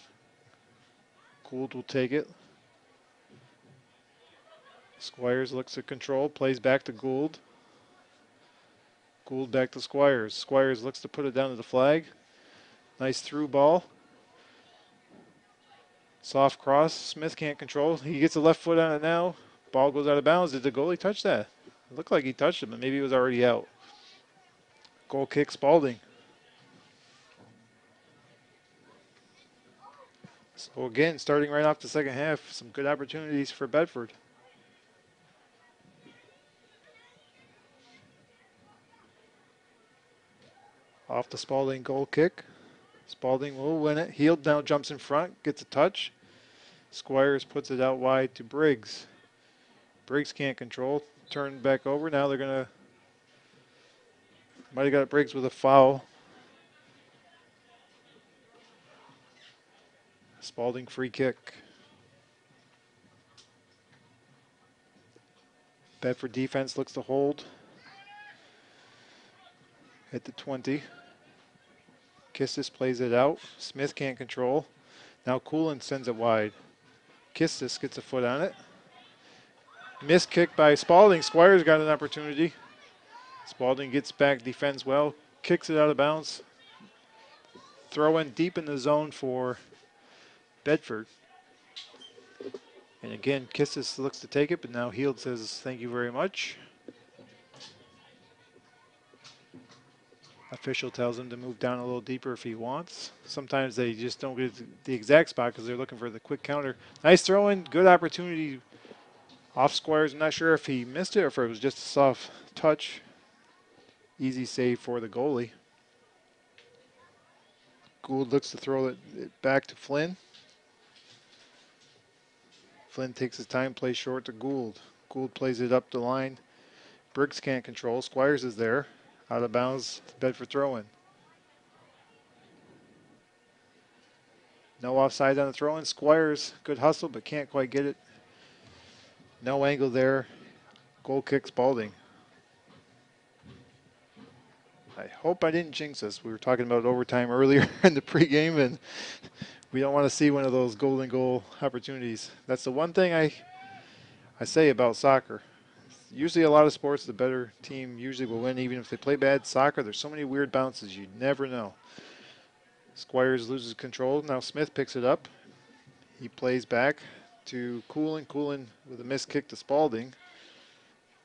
Gould will take it. Squires looks at control, plays back to Gould. Gould back to Squires. Squires looks to put it down to the flag. Nice through ball. Soft cross. Smith can't control. He gets the left foot on it now. Ball goes out of bounds. Did the goalie touch that? It looked like he touched it, but maybe it was already out. Goal kick Spaulding. So again, starting right off the second half, some good opportunities for Bedford. Off the Spaulding goal kick. Spaulding will win it. Heald now jumps in front, gets a touch. Squires puts it out wide to Briggs. Briggs can't control. Turn back over. Now they're going to. Might have got Briggs with a foul. Spaulding free kick. Bedford defense looks to hold. At the 20. Kistis plays it out. Smith can't control. Now Coolin sends it wide. Kistis gets a foot on it. Missed kick by Spaulding. Squires got an opportunity. Spaulding gets back, defends well, kicks it out of bounds. Throw in deep in the zone for Bedford. And again, Kistis looks to take it, but now Heald says, thank you very much. Official tells him to move down a little deeper if he wants. Sometimes they just don't get the exact spot because they're looking for the quick counter. Nice throw in, good opportunity off Squires. I'm not sure if he missed it or if it was just a soft touch. Easy save for the goalie. Gould looks to throw it back to Flynn. Flynn takes his time, plays short to Gould. Gould plays it up the line. Briggs can't control. Squires is there. Out of bounds, Bedford throw in. No offside on the throw in. Squires, good hustle, but can't quite get it. No angle there. Goal kick Spaulding. I hope I didn't jinx us. We were talking about overtime earlier in the pregame, and we don't want to see one of those golden goal opportunities. That's the one thing I I say about soccer usually a lot of sports, the better team usually will win, even if they play bad. Soccer, there's so many weird bounces, you never know. Squires loses control. Now Smith picks it up. He plays back to Coolin. Coolin with a missed kick to Spaulding.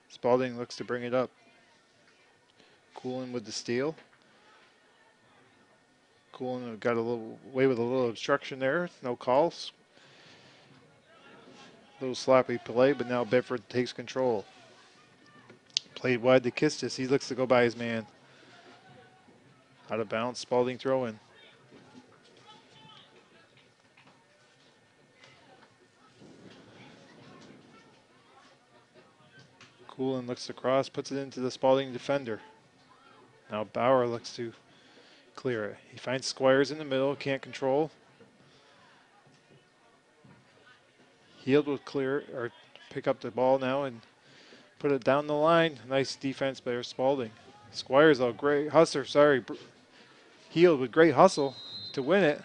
Spaulding looks to bring it up. Coolin with the steal. Coolin got a little way with a little obstruction there. No calls. A little sloppy play, but now Bedford takes control. Played wide to Kistis. He looks to go by his man. Out of bounds, Spaulding throw in. Coolin looks across, puts it into the Spaulding defender. Now Bauer looks to clear it. He finds Squires in the middle, can't control. Heald will clear or pick up the ball now and put it down the line. Nice defense by Spaulding. Squires, a great hustler, sorry, Heald with great hustle to win it.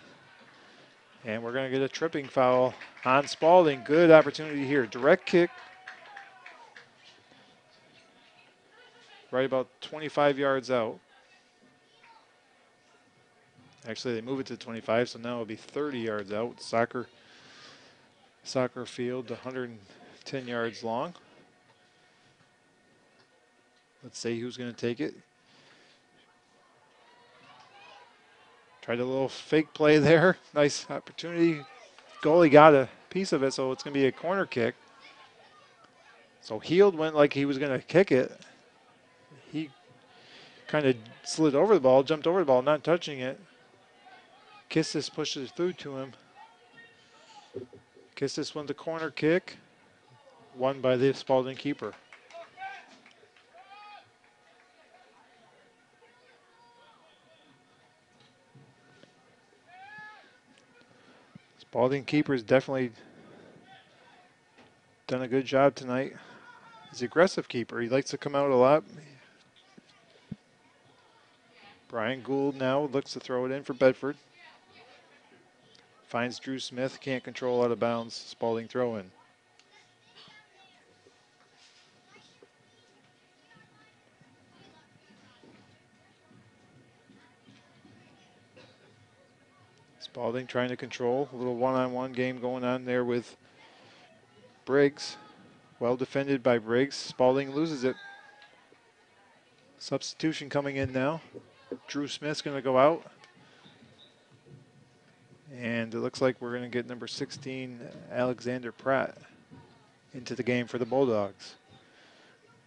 And we're going to get a tripping foul on Spaulding. Good opportunity here. Direct kick. Right about 25 yards out. Actually, they move it to 25, so now it'll be 30 yards out. Soccer, soccer field, 110 yards long. Let's see who's going to take it. Tried a little fake play there. Nice opportunity. Goalie got a piece of it, so it's going to be a corner kick. So Heald went like he was going to kick it. He kind of slid over the ball, jumped over the ball, not touching it. Kistis pushes through to him. Kistis won the corner kick, won by the Spaulding keeper. Spaulding keeper's definitely done a good job tonight. He's aggressive keeper. He likes to come out a lot. Brian Gould now looks to throw it in for Bedford. Finds Drew Smith, can't control out of bounds. Spaulding throw in. Spaulding trying to control. A little one-on-one game going on there with Briggs. Well defended by Briggs. Spaulding loses it. Substitution coming in now. Drew Smith's going to go out. And it looks like we're going to get number 16, Alexander Pratt, into the game for the Bulldogs.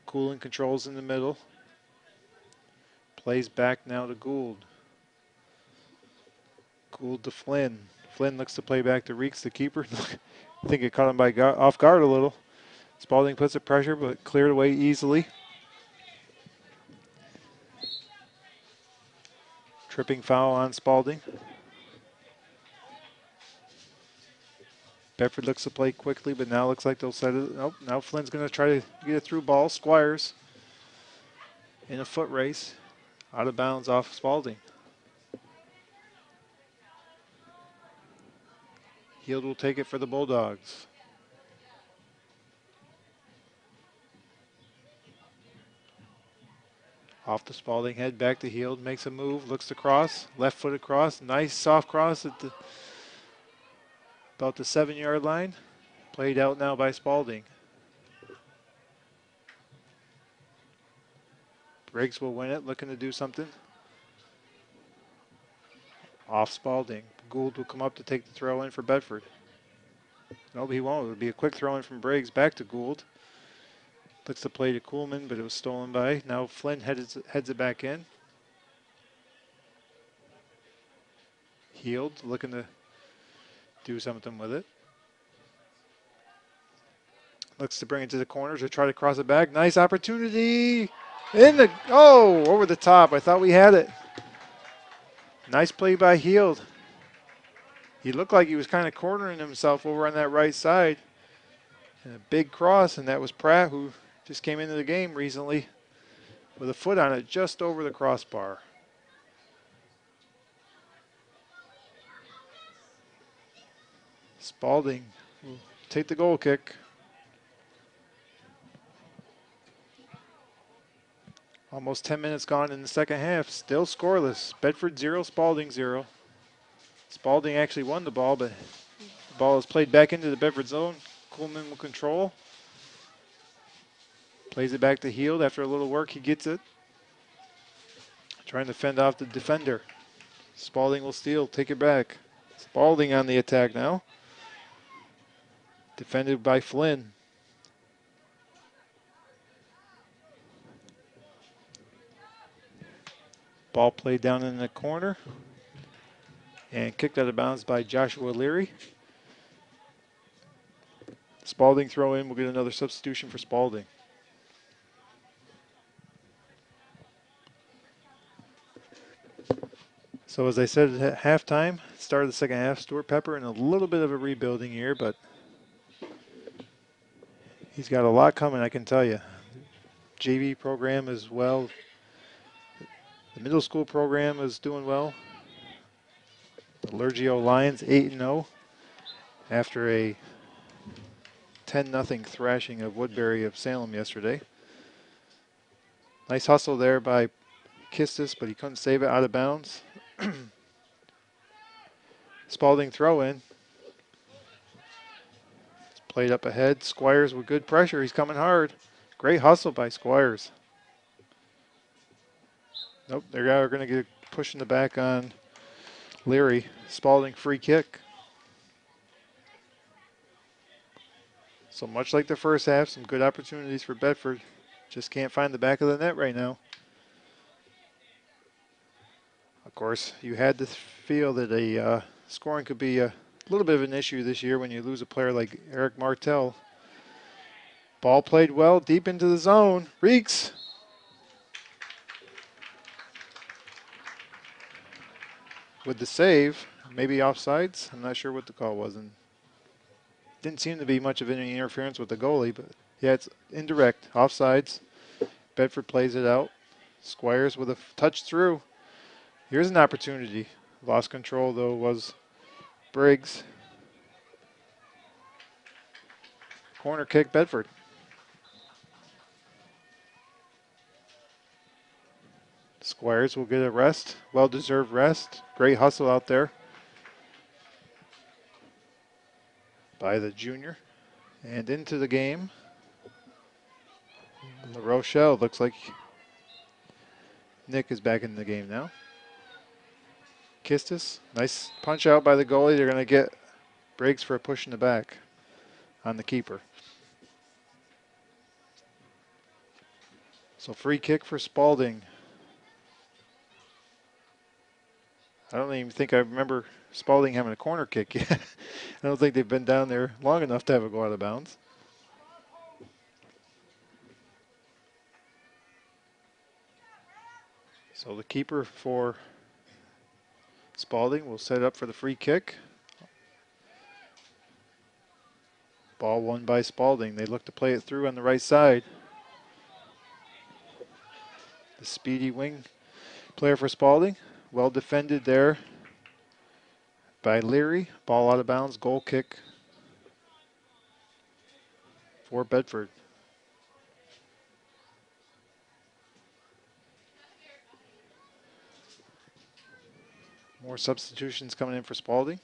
Coolin controls in the middle. Plays back now to Gould. Gould to Flynn. Flynn looks to play back to Reeks, the keeper. I think it caught him by guard, off guard a little. Spaulding puts the pressure, but cleared away easily. Tripping foul on Spaulding. Bedford looks to play quickly, but now looks like they'll set it. Oh, now Flynn's going to try to get a through ball. Squires in a foot race, out of bounds off Spaulding. Heald will take it for the Bulldogs. Off the Spaulding head, back to Heald, makes a move, looks to cross, left foot across, nice soft cross at the about the seven yard line. Played out now by Spaulding. Briggs will win it, looking to do something. Off Spaulding. Gould will come up to take the throw in for Bedford. No, he won't. It'll be a quick throw in from Briggs back to Gould. Puts the play to Coolman, but it was stolen by. Now Flynn heads, heads it back in. Heald, looking to do something with it. Looks to bring it to the corners or try to cross it back. Nice opportunity. In the, oh, over the top. I thought we had it. Nice play by Heald. He looked like he was kind of cornering himself over on that right side. And a big cross, and that was Pratt who just came into the game recently with a foot on it just over the crossbar. Spaulding will take the goal kick. Almost 10 minutes gone in the second half. Still scoreless. Bedford 0, Spaulding 0. Spaulding actually won the ball, but the ball is played back into the Bedford zone. Coolman will control. Plays it back to Heald. After a little work, he gets it. Trying to fend off the defender. Spaulding will steal, take it back. Spaulding on the attack now. Defended by Flynn. Ball played down in the corner and kicked out of bounds by Joshua Leary. Spaulding throw in. We'll get another substitution for Spaulding. So as I said at halftime, start of the second half, Stuart Pepper in a little bit of a rebuilding year, but he's got a lot coming, I can tell you. JV program as well. The middle school program is doing well. The Lurgio Lions 8 0 after a 10 0 thrashing of Woodbury of Salem yesterday. Nice hustle there by Kistis, but he couldn't save it out of bounds. Spaulding throw in. Played up ahead. Squires with good pressure. He's coming hard. Great hustle by Squires. Nope, they're going to get pushing the back on Leary. Spaulding free kick. So much like the first half, some good opportunities for Bedford. Just can't find the back of the net right now. Of course, you had to feel that a uh, scoring could be a little bit of an issue this year when you lose a player like Eric Martell. Ball played well, deep into the zone. Reeks. With the save, maybe offsides. I'm not sure what the call was. And didn't seem to be much of any interference with the goalie, but yeah, it's indirect. Offsides. Bedford plays it out. Squires with a touch through. Here's an opportunity. Lost control, though, was Briggs. Corner kick, Bedford. Squires will get a rest, well deserved rest. Great hustle out there by the junior. And into the game. La Rochelle looks like Nick is back in the game now. Kistis. Nice punch out by the goalie. They're going to get Briggs for a push in the back on the keeper. So free kick for Spaulding. I don't even think I remember Spaulding having a corner kick yet. I don't think they've been down there long enough to have it go out of bounds. So the keeper for Spaulding will set up for the free kick. Ball won by Spaulding. They look to play it through on the right side. The speedy wing player for Spaulding. Well defended there by Leary. Ball out of bounds. Goal kick for Bedford. More substitutions coming in for Spaulding.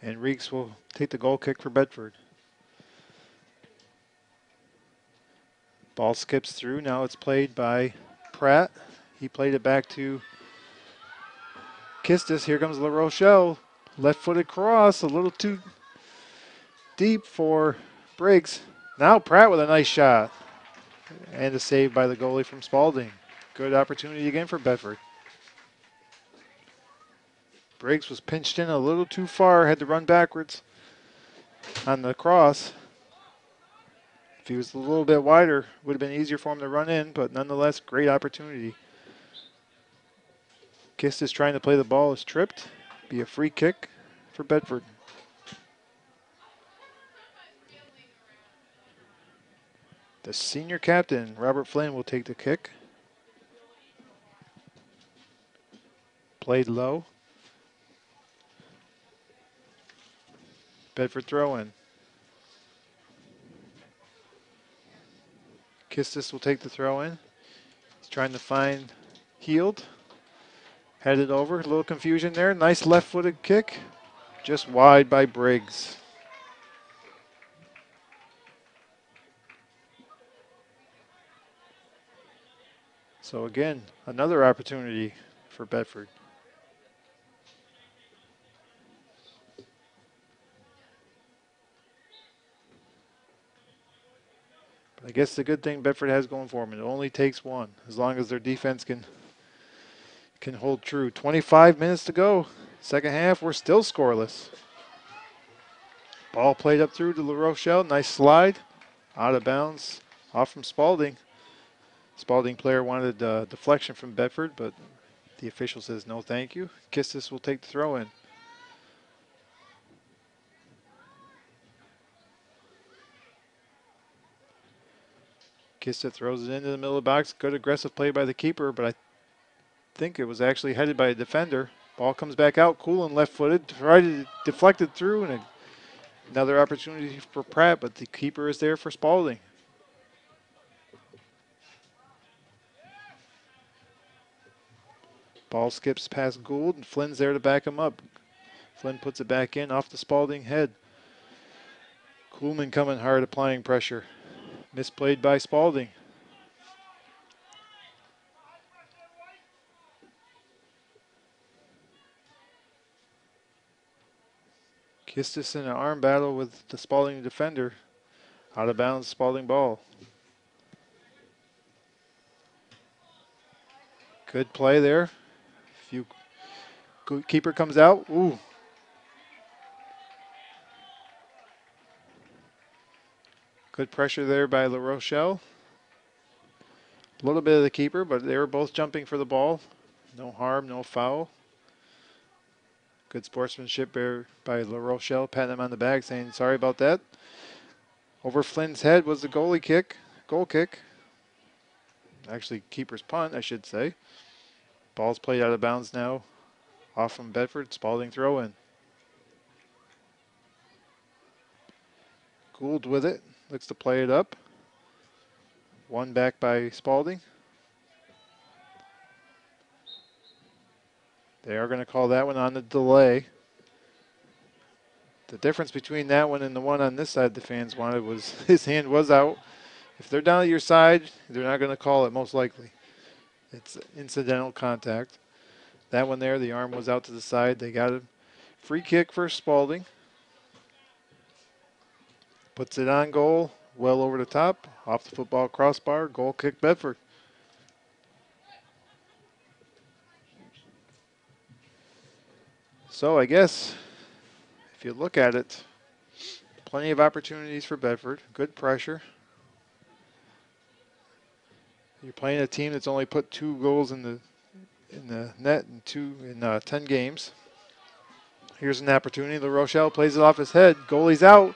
And Reeks will take the goal kick for Bedford. Ball skips through. Now it's played by Pratt. He played it back to Kistis. Here comes La Rochelle. Left footed cross. A little too deep for Briggs. Now Pratt with a nice shot. And a save by the goalie from Spaulding. Good opportunity again for Bedford. Briggs was pinched in a little too far, had to run backwards on the cross. If he was a little bit wider, would have been easier for him to run in, but nonetheless, great opportunity. Kist is trying to play the ball, is tripped. Be a free kick for Bedford. The senior captain, Robert Flynn, will take the kick. Played low. Bedford throw in. Kistis will take the throw in. He's trying to find Heald. Headed over. A little confusion there. Nice left footed kick. Just wide by Briggs. So again, another opportunity for Bedford. I guess the good thing Bedford has going for them, it only takes one, as long as their defense can can hold true. 25 minutes to go. Second half, we're still scoreless. Ball played up through to La Rochelle. Nice slide. Out of bounds. Off from Spaulding. Spaulding player wanted uh, deflection from Bedford, but the official says no thank you. Kistis will take the throw in. Kista throws it into the middle of the box. Good aggressive play by the keeper, but I think it was actually headed by a defender. Ball comes back out, cool and left footed. Tried to deflect it through, and another opportunity for Pratt, but the keeper is there for Spaulding. Ball skips past Gould, and Flynn's there to back him up. Flynn puts it back in off the Spaulding head. Coolman coming hard, applying pressure. Misplayed by Spaulding. Kistis in an arm battle with the Spaulding defender. Out of bounds, Spaulding ball. Good play there. Few keeper comes out. Ooh, Good pressure there by La Rochelle. A little bit of the keeper, but they were both jumping for the ball. No harm, no foul. Good sportsmanship there by La Rochelle, patting him on the back, saying sorry about that. Over Flynn's head was the goalie kick, goal kick. Actually, keeper's punt, I should say. Ball's played out of bounds now. Off from Bedford, Spaulding throw in. Gould with it. Looks to play it up. One back by Spaulding. They are going to call that one on the delay. The difference between that one and the one on this side the fans wanted was his hand was out. If they're down at your side, they're not going to call it most likely. It's incidental contact. That one there, the arm was out to the side. They got a free kick for Spaulding. Puts it on goal, well over the top, off the football crossbar, goal kick Bedford. So I guess if you look at it, plenty of opportunities for Bedford, good pressure. You're playing a team that's only put two goals in the in the net in two in uh, ten games. Here's an opportunity. La Rochelle plays it off his head. Goalie's out.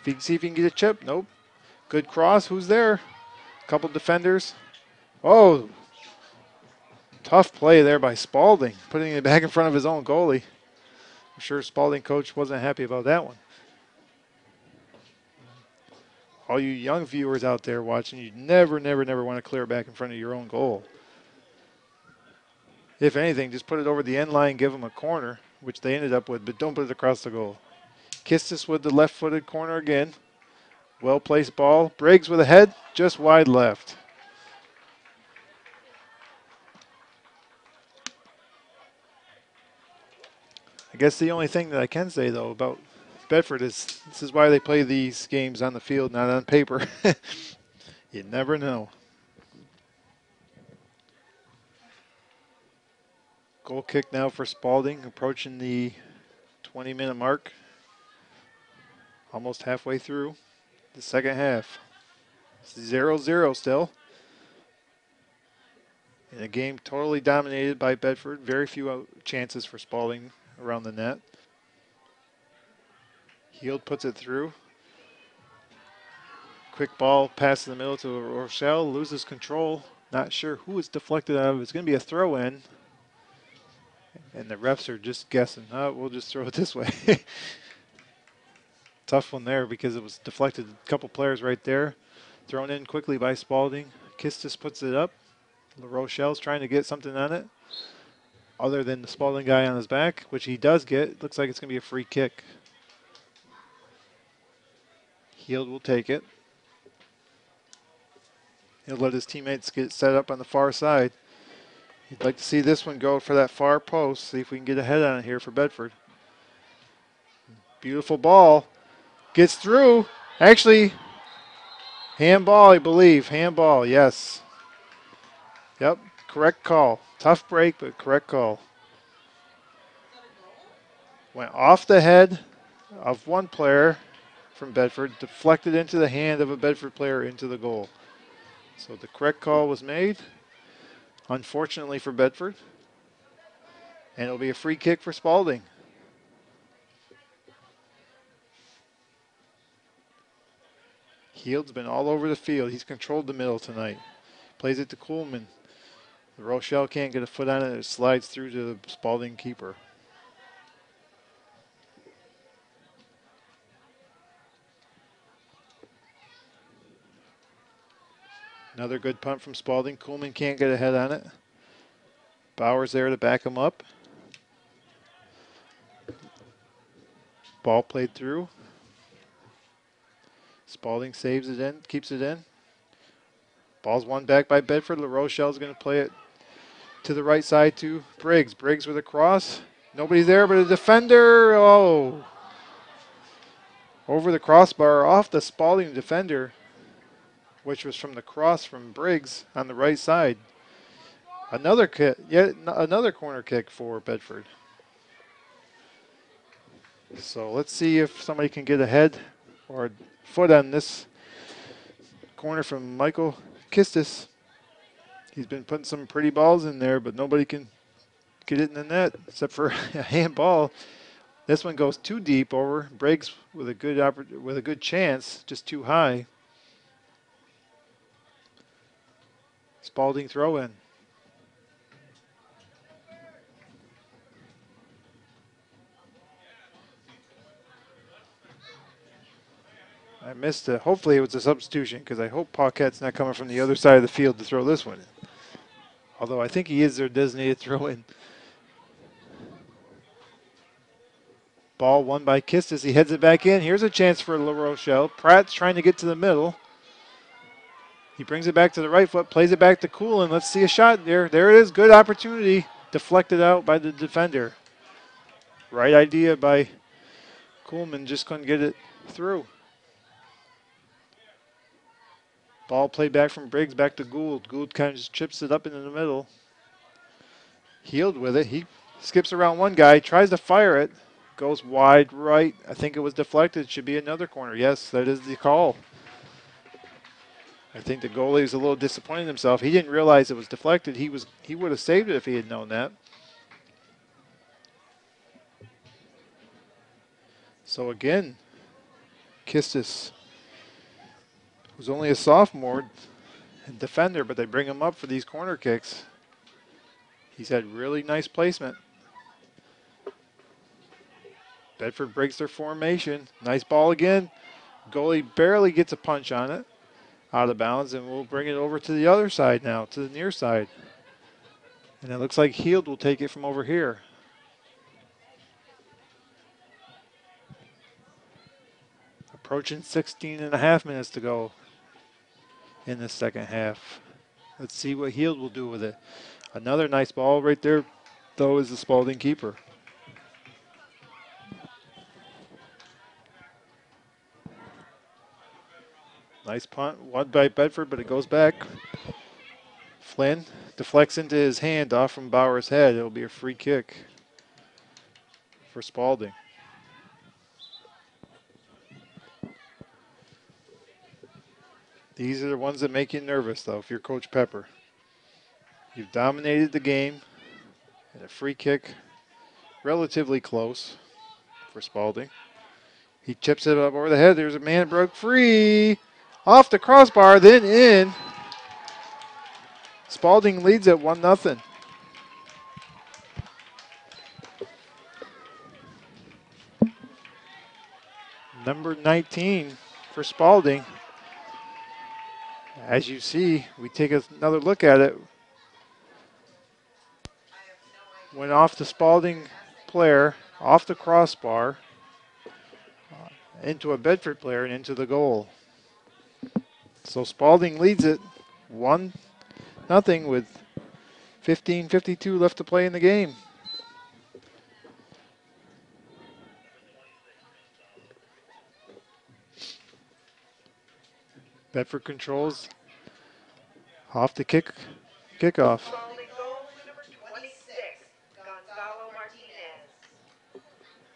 If he can see if he can get a chip. Nope. Good cross. Who's there? A couple defenders. Oh, tough play there by Spaulding, putting it back in front of his own goalie. I'm sure Spaulding coach wasn't happy about that one. All you young viewers out there watching, you never, never, never want to clear back in front of your own goal. If anything, just put it over the end line, give them a corner, which they ended up with, but don't put it across the goal. Kistis with the left footed corner again. Well placed ball. Briggs with a head, just wide left. I guess the only thing that I can say though about Bedford is this is why they play these games on the field, not on paper. you never know. Goal kick now for Spaulding, approaching the 20 minute mark. Almost halfway through the second half. 0 0 still. In a game totally dominated by Bedford. Very few chances for Spaulding around the net. Heald puts it through. Quick ball pass in the middle to Rochelle. Loses control. Not sure who it's deflected out of. It's going to be a throw in. And the refs are just guessing. Oh, we'll just throw it this way. Tough one there because it was deflected. A couple players right there. Thrown in quickly by Spaulding. Kistis puts it up. La Rochelle's trying to get something on it other than the Spaulding guy on his back, which he does get. Looks like it's going to be a free kick. Heald will take it. He'll let his teammates get set up on the far side. He'd like to see this one go for that far post, see if we can get ahead on it here for Bedford. Beautiful ball. Gets through. Actually, handball, I believe. Handball, yes. Yep, correct call. Tough break, but correct call. Went off the head of one player from Bedford, deflected into the hand of a Bedford player into the goal. So the correct call was made, unfortunately for Bedford. And it'll be a free kick for Spaulding. Heald's been all over the field. He's controlled the middle tonight. Plays it to Coolman. The Rochelle can't get a foot on it. It slides through to the Spaulding keeper. Another good punt from Spaulding. Coolman can't get ahead on it. Bauer's there to back him up. Ball played through. Spaulding saves it in, keeps it in. Ball's won back by Bedford. La Rochelle's going to play it to the right side to Briggs. Briggs with a cross. Nobody there but a defender. Oh. Over the crossbar, off the Spaulding defender, which was from the cross from Briggs on the right side. Another kick, yet another corner kick for Bedford. So let's see if somebody can get a head or foot on this corner from Michael Kistis. He's been putting some pretty balls in there, but nobody can get it in the net except for a handball. This one goes too deep over. Breaks with a good with a good chance, just too high. Spaulding throw in. I missed it. Hopefully it was a substitution because I hope Paquette's not coming from the other side of the field to throw this one in. Although I think he is their designated throw in. Ball won by Kistis. He heads it back in. Here's a chance for La Rochelle. Pratt's trying to get to the middle. He brings it back to the right foot, plays it back to Coolin. Let's see a shot there. There it is. Good opportunity. Deflected out by the defender. Right idea by Coolman. Just couldn't get it through. Ball played back from Briggs back to Gould. Gould kind of just chips it up into the middle. Heald with it. He skips around one guy, tries to fire it, goes wide right. I think it was deflected. Should be another corner. Yes, that is the call. I think the goalie was a little disappointed in himself. He didn't realize it was deflected. He was he would have saved it if he had known that. So again, Kistis, who's only a sophomore defender, but they bring him up for these corner kicks. He's had really nice placement. Bedford breaks their formation. Nice ball again. Goalie barely gets a punch on it out of bounds, and we'll bring it over to the other side now, to the near side. And it looks like Heald will take it from over here. Approaching 16 and a half minutes to go in the second half. Let's see what Heald will do with it. Another nice ball right there, though, is the Spaulding keeper. Nice punt, one by Bedford, but it goes back. Flynn deflects into his hand off from Bauer's head. It'll be a free kick for Spaulding. These are the ones that make you nervous, though, if you're Coach Pepper. You've dominated the game, and a free kick, relatively close for Spaulding. He chips it up over the head. There's a man broke free. Off the crossbar, then in. Spaulding leads at 1 0. Number 19 for Spaulding. As you see, we take another look at it. Went off the Spaulding player, off the crossbar, uh, into a Bedford player, and into the goal. So Spaulding leads it 1 nothing with 15:52 left to play in the game. Bedford controls off the kick kickoff.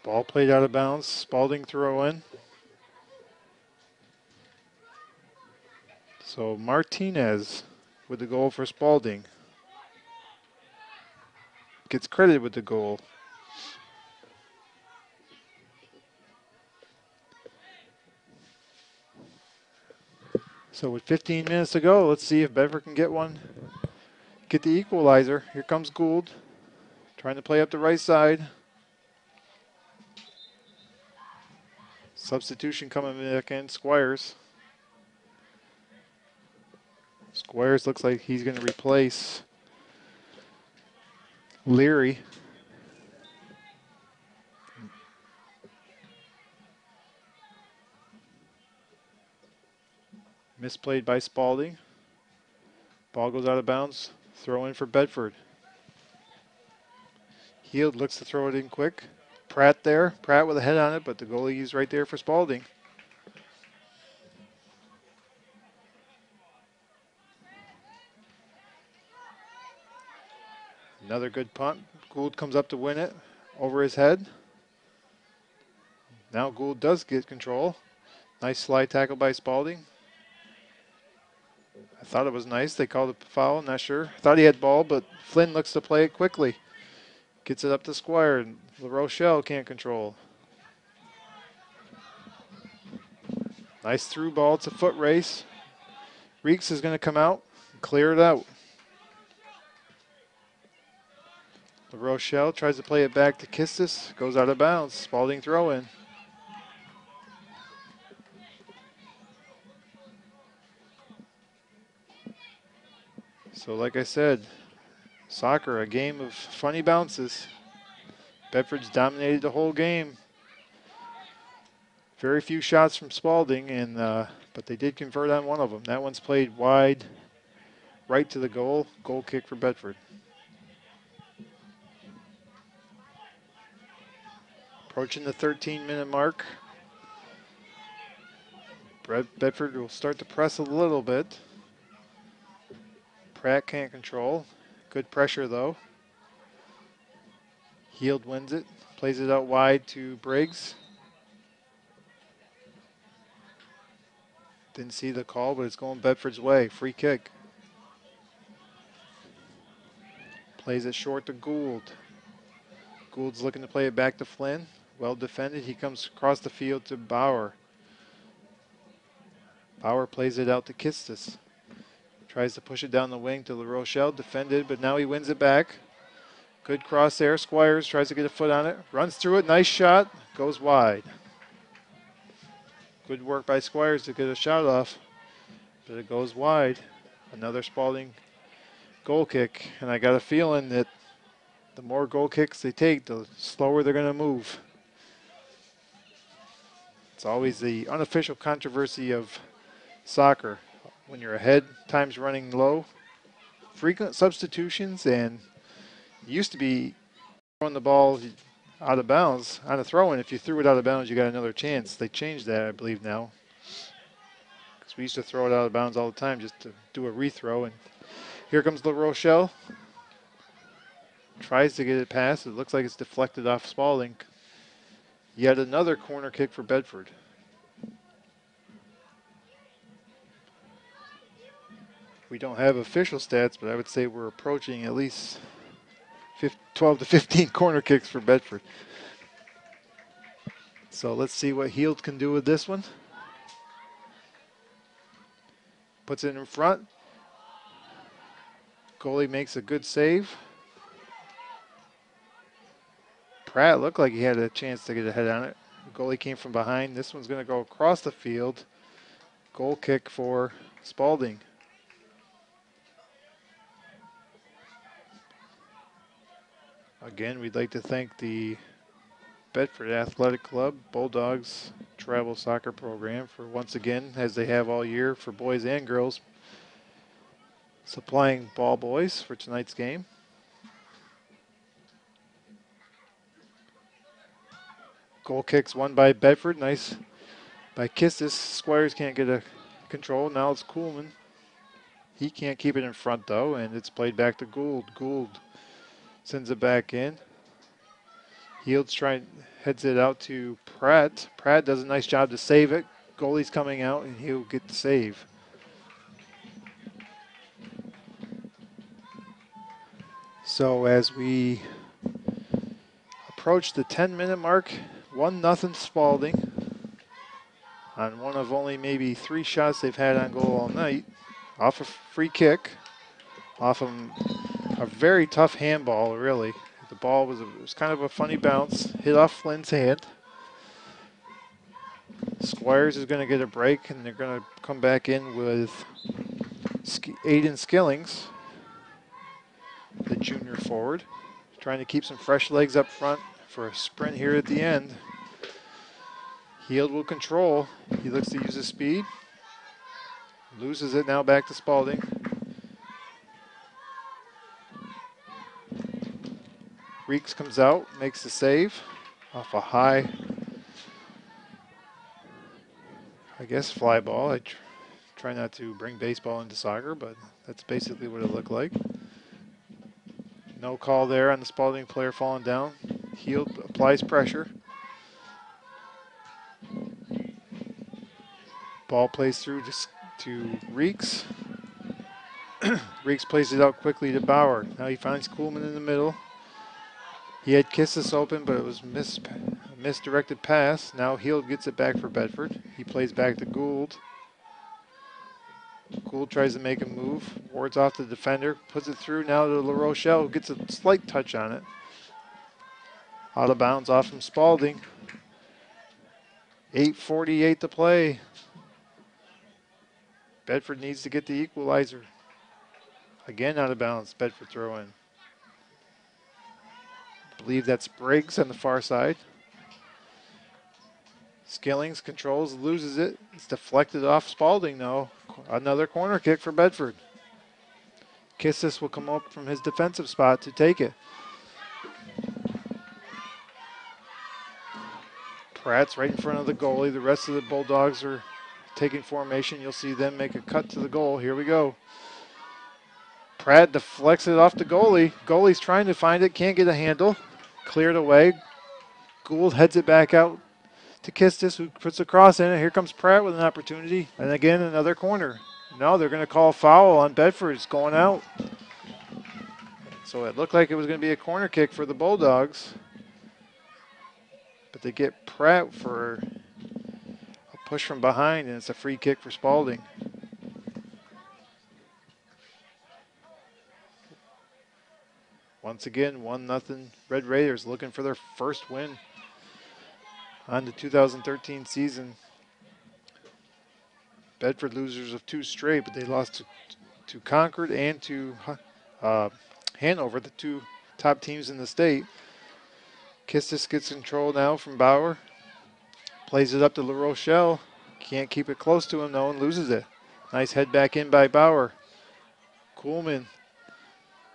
Ball played out of bounds. Spaulding throw in. So Martinez with the goal for Spaulding. Gets credited with the goal. So with 15 minutes to go, let's see if Bedford can get one. Get the equalizer. Here comes Gould. Trying to play up the right side. Substitution coming back in, Squires. Squires looks like he's going to replace Leary. Misplayed by Spaulding. Ball goes out of bounds. Throw in for Bedford. Heald looks to throw it in quick. Pratt there. Pratt with a head on it, but the goalie is right there for Spaulding. Another good punt. Gould comes up to win it over his head. Now Gould does get control. Nice slide tackle by Spaulding. I thought it was nice. They called a foul. Not sure. Thought he had ball, but Flynn looks to play it quickly. Gets it up to Squire, and LaRochelle can't control. Nice through ball. It's a foot race. Reeks is going to come out clear it out. Rochelle tries to play it back to Kistis. Goes out of bounds. Spaulding throw in. So, like I said, soccer, a game of funny bounces. Bedford's dominated the whole game. Very few shots from Spaulding, and uh, but they did convert on one of them. That one's played wide, right to the goal. Goal kick for Bedford. Approaching the 13 minute mark. Brett Bedford will start to press a little bit. Pratt can't control. Good pressure though. Heald wins it. Plays it out wide to Briggs. Didn't see the call, but it's going Bedford's way. Free kick. Plays it short to Gould. Gould's looking to play it back to Flynn. Well defended. He comes across the field to Bauer. Bauer plays it out to Kistis. Tries to push it down the wing to La Rochelle. Defended, but now he wins it back. Good cross there. Squires tries to get a foot on it. Runs through it. Nice shot. Goes wide. Good work by Squires to get a shot off. But it goes wide. Another Spaulding goal kick. And I got a feeling that the more goal kicks they take, the slower they're going to move. It's always the unofficial controversy of soccer. When you're ahead, time's running low. Frequent substitutions and used to be throwing the ball out of bounds on a throw in. If you threw it out of bounds, you got another chance. They changed that, I believe, now. Because we used to throw it out of bounds all the time just to do a rethrow. And here comes La Rochelle. Tries to get it past. It looks like it's deflected off Spaulding. Yet another corner kick for Bedford. We don't have official stats, but I would say we're approaching at least 12 to 15 corner kicks for Bedford. So let's see what Heald can do with this one. Puts it in front. Goalie makes a good save. Pratt looked like he had a chance to get a head on it. Goalie came from behind. This one's going to go across the field. Goal kick for Spaulding. Again, we'd like to thank the Bedford Athletic Club Bulldogs travel soccer program for once again, as they have all year for boys and girls, supplying ball boys for tonight's game. Goal kicks won by Bedford. Nice by Kistis. Squires can't get a control. Now it's Coolman. He can't keep it in front though, and it's played back to Gould. Gould Sends it back in. Heald's trying, heads it out to Pratt. Pratt does a nice job to save it. Goalie's coming out and he'll get the save. So as we approach the 10 minute mark, 1 nothing Spaulding on one of only maybe three shots they've had on goal all night. Off a free kick, off of a very tough handball, really. The ball was, a, was kind of a funny bounce, hit off Flynn's hand. Squires is going to get a break, and they're going to come back in with Aiden Skillings, the junior forward, trying to keep some fresh legs up front for a sprint here at the end. Heald will control. He looks to use his speed. Loses it now back to Spaulding. Reeks comes out, makes the save off a high, I guess, fly ball. I tr try not to bring baseball into soccer, but that's basically what it looked like. No call there on the Spaulding player falling down. Heald applies pressure. Ball plays through to, to Reeks. Reeks plays it out quickly to Bauer. Now he finds Coolman in the middle. He had Kistis open, but it was mis misdirected pass. Now Heald gets it back for Bedford. He plays back to Gould. Gould tries to make a move, wards off the defender, puts it through now to La Rochelle, gets a slight touch on it. Out of bounds off from Spaulding. 8.48 to play. Bedford needs to get the equalizer. Again out of bounds, Bedford throw in believe that's Briggs on the far side. Skillings controls, loses it. It's deflected off Spaulding, though. Another corner kick for Bedford. Kistis will come up from his defensive spot to take it. Pratt's right in front of the goalie. The rest of the Bulldogs are taking formation. You'll see them make a cut to the goal. Here we go. Pratt deflects it off the goalie. Goalie's trying to find it, can't get a handle. Cleared away. Gould heads it back out to Kistis, who puts a cross in it. Here comes Pratt with an opportunity. And again, another corner. No, they're going to call foul on Bedford. It's going out. So it looked like it was going to be a corner kick for the Bulldogs. But they get Pratt for a push from behind, and it's a free kick for Spaulding. Once again, 1 nothing. Red Raiders looking for their first win on the 2013 season. Bedford losers of two straight, but they lost to, to Concord and to uh, Hanover, the two top teams in the state. Kistis gets control now from Bauer. Plays it up to La Rochelle. Can't keep it close to him though and loses it. Nice head back in by Bauer. Coolman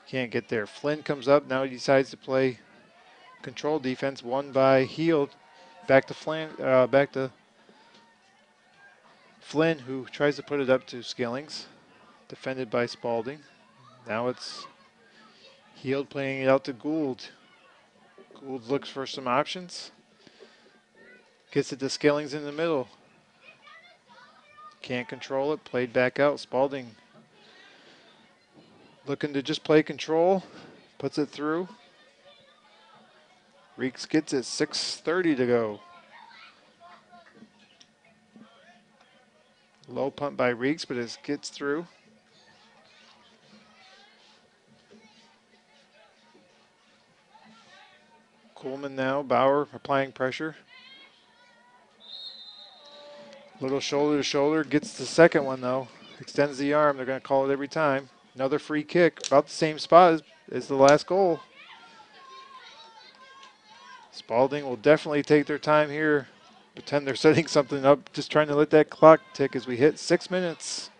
can't get there. Flynn comes up. Now he decides to play control defense. Won by Heald. Back to Flynn. Uh, back to Flynn, who tries to put it up to Skillings. Defended by Spaulding. Now it's Heald playing it out to Gould. Looks for some options. Gets it to Skillings in the middle. Can't control it. Played back out. Spaulding Looking to just play control. Puts it through. Reeks gets it. 6.30 to go. Low pump by Reeks, but it gets through. Coleman now. Bauer applying pressure. Little shoulder to shoulder. Gets the second one, though. Extends the arm. They're going to call it every time. Another free kick, about the same spot as, as the last goal. Spaulding will definitely take their time here. Pretend they're setting something up, just trying to let that clock tick as we hit six minutes.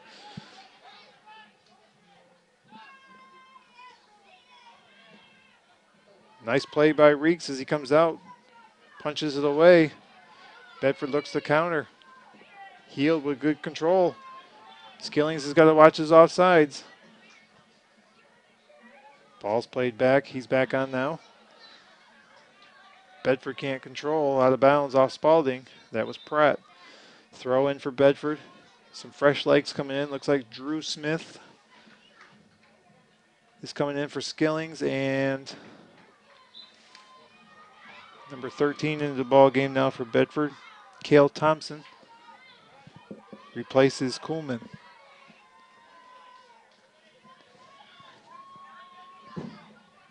Nice play by Reeks as he comes out, punches it away. Bedford looks to counter. Heald with good control. Skillings has got to watch his offsides. Ball's played back. He's back on now. Bedford can't control. Out of bounds off Spaulding. That was Pratt. Throw in for Bedford. Some fresh legs coming in. Looks like Drew Smith is coming in for Skillings and number 13 into the ball game now for Bedford. Kale Thompson replaces Coolman.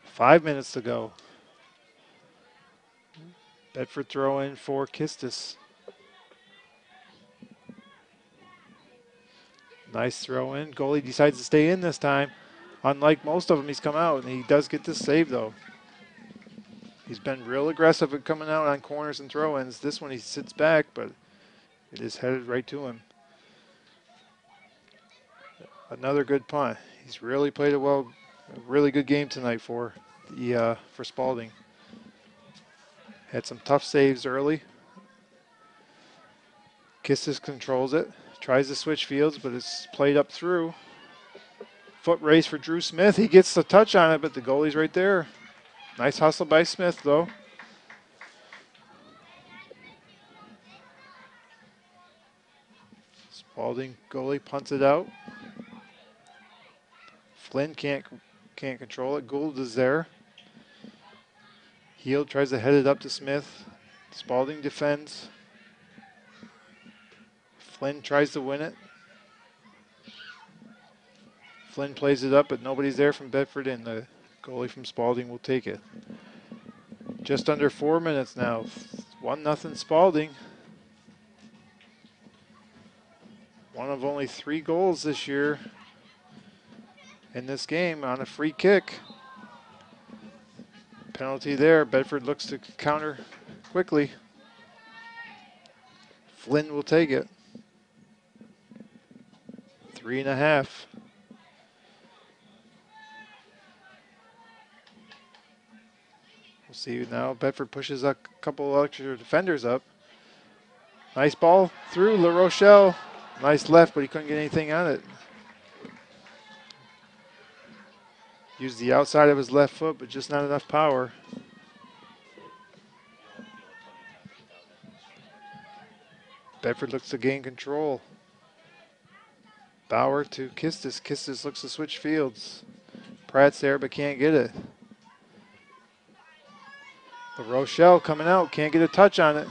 Five minutes to go. Bedford throw in for Kistis. Nice throw in. Goalie decides to stay in this time. Unlike most of them, he's come out, and he does get this save, though. He's been real aggressive at coming out on corners and throw ins. This one, he sits back, but it is headed right to him. Another good punt. He's really played a well, a really good game tonight for the uh, for Spaulding. Had some tough saves early. Kistis controls it. Tries to switch fields, but it's played up through. Foot race for Drew Smith. He gets the touch on it, but the goalie's right there. Nice hustle by Smith, though. Spaulding goalie punts it out. Flynn can't can't control it. Gould is there. Heald tries to head it up to Smith. Spaulding defends. Flynn tries to win it. Flynn plays it up, but nobody's there from Bedford, and the goalie from Spaulding will take it. Just under four minutes now. One nothing Spaulding. One of only three goals this year in this game on a free kick. Penalty there. Bedford looks to counter quickly. Flynn will take it. Three and a half. See now. Bedford pushes a couple extra defenders up. Nice ball through La Rochelle. Nice left, but he couldn't get anything on it. Used the outside of his left foot, but just not enough power. Bedford looks to gain control. Bauer to Kistis. Kistis looks to switch fields. Pratt's there but can't get it. The Rochelle coming out, can't get a touch on it.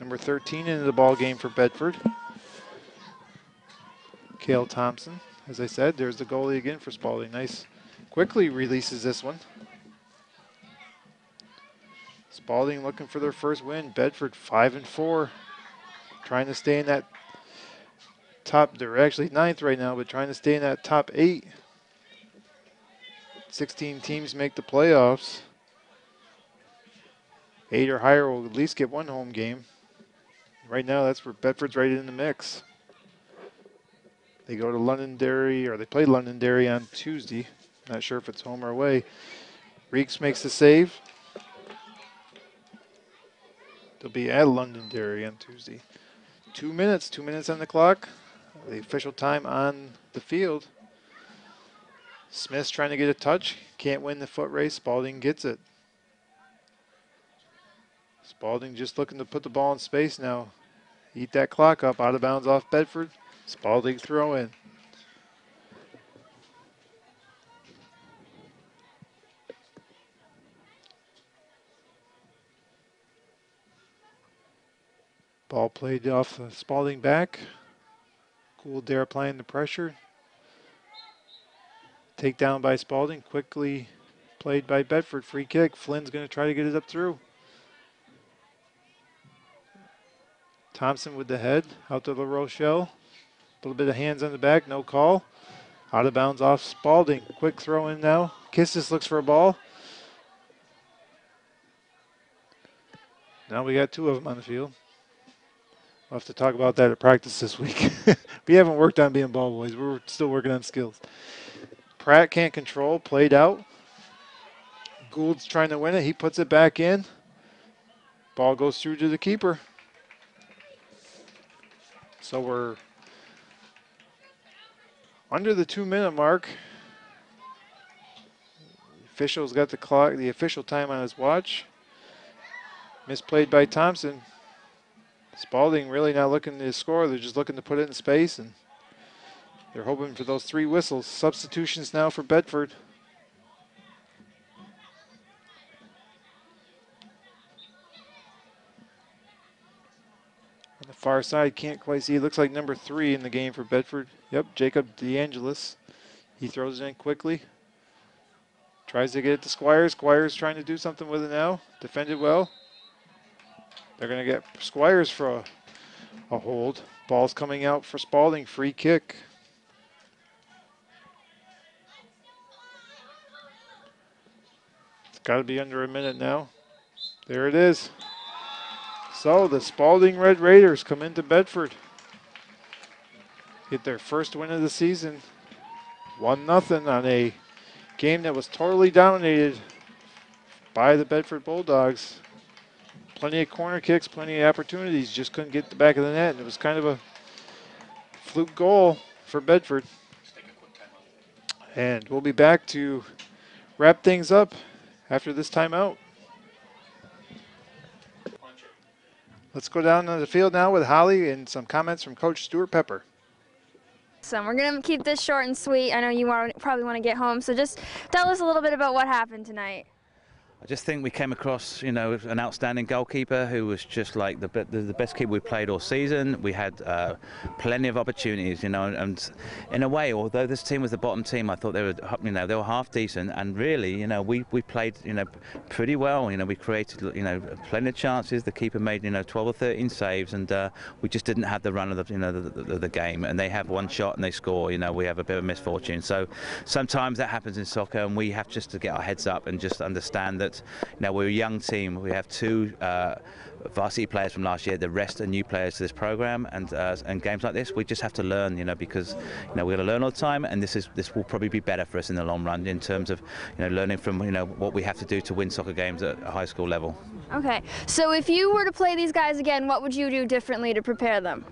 Number 13 into the ball game for Bedford. Kale Thompson. As I said, there's the goalie again for Spaulding. Nice. Quickly releases this one. Spaulding looking for their first win. Bedford five and four. Trying to stay in that top. They're actually ninth right now, but trying to stay in that top eight. 16 teams make the playoffs. Eight or higher will at least get one home game. Right now, that's where Bedford's right in the mix. They go to Londonderry, or they play Londonderry on Tuesday. Not sure if it's home or away. Reeks makes the save. They'll be at Londonderry on Tuesday. Two minutes, two minutes on the clock. The official time on the field. Smith's trying to get a touch. Can't win the foot race. Spaulding gets it. Spaulding just looking to put the ball in space now. Eat that clock up. Out of bounds off Bedford. Spaulding throw in. Ball played off Spaulding back. Gould there applying the pressure. Takedown by Spaulding. Quickly played by Bedford. Free kick. Flynn's going to try to get it up through. Thompson with the head out to the Rochelle. A little bit of hands on the back. No call. Out of bounds off Spaulding. Quick throw in now. Kistis looks for a ball. Now we got two of them on the field. We'll have to talk about that at practice this week. we haven't worked on being ball boys. We're still working on skills. Pratt can't control. Played out. Gould's trying to win it. He puts it back in. Ball goes through to the keeper. So we're under the two minute mark. Official's got the clock, the official time on his watch. Misplayed by Thompson. Spaulding really not looking to score. They're just looking to put it in space, and they're hoping for those three whistles. Substitutions now for Bedford. On the far side, can't quite see. Looks like number three in the game for Bedford. Yep, Jacob DeAngelis. He throws it in quickly. Tries to get it to Squires. Squires trying to do something with it now. Defended well. They're going to get Squires for a, a hold. Ball's coming out for Spaulding. Free kick. Got to be under a minute now. There it is. So the Spaulding Red Raiders come into Bedford. Get their first win of the season. 1 nothing on a game that was totally dominated by the Bedford Bulldogs plenty of corner kicks, plenty of opportunities. Just couldn't get the back of the net. And it was kind of a fluke goal for Bedford. And we'll be back to wrap things up after this timeout. Let's go down to the field now with Holly and some comments from Coach Stuart Pepper. So we're going to keep this short and sweet. I know you probably want to get home, so just tell us a little bit about what happened tonight. I just think we came across, you know, an outstanding goalkeeper who was just like the the best keeper we played all season. We had uh, plenty of opportunities, you know, and in a way, although this team was the bottom team, I thought they were, you know, they were half decent, and really, you know, we, we played, you know, pretty well. You know, we created, you know, plenty of chances. The keeper made, you know, 12 or 13 saves, and uh, we just didn't have the run of the, you know, the, the, the game. And they have one shot and they score. You know, we have a bit of misfortune. So sometimes that happens in soccer, and we have just to get our heads up and just understand that know we're a young team. We have two uh, varsity players from last year. The rest are new players to this program, and uh, and games like this, we just have to learn. You know, because you know we're going to learn all the time, and this is this will probably be better for us in the long run in terms of you know learning from you know what we have to do to win soccer games at a high school level. Okay, so if you were to play these guys again, what would you do differently to prepare them?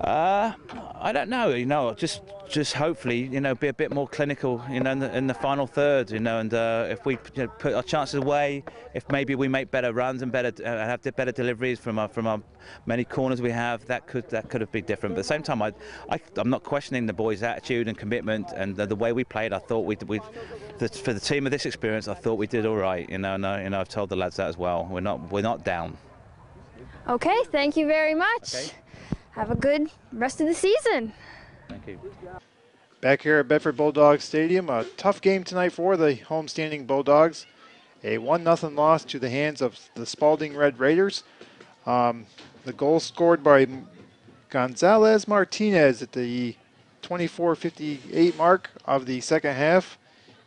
Uh, I don't know. You know, just just hopefully, you know, be a bit more clinical, you know, in the, in the final third, you know, and uh, if we you know, put our chances away, if maybe we make better runs and better uh, have better deliveries from our from our many corners we have, that could that could have been different. But at the same time, I, I am not questioning the boys' attitude and commitment and the, the way we played. I thought we we for the team of this experience, I thought we did all right. You know, and I, you know, I've told the lads that as well. We're not we're not down. Okay, thank you very much. Okay. Have a good rest of the season. Thank you. Back here at Bedford Bulldogs Stadium, a tough game tonight for the homestanding Bulldogs. A 1 0 loss to the hands of the Spaulding Red Raiders. Um, the goal scored by Gonzalez Martinez at the 24:58 mark of the second half.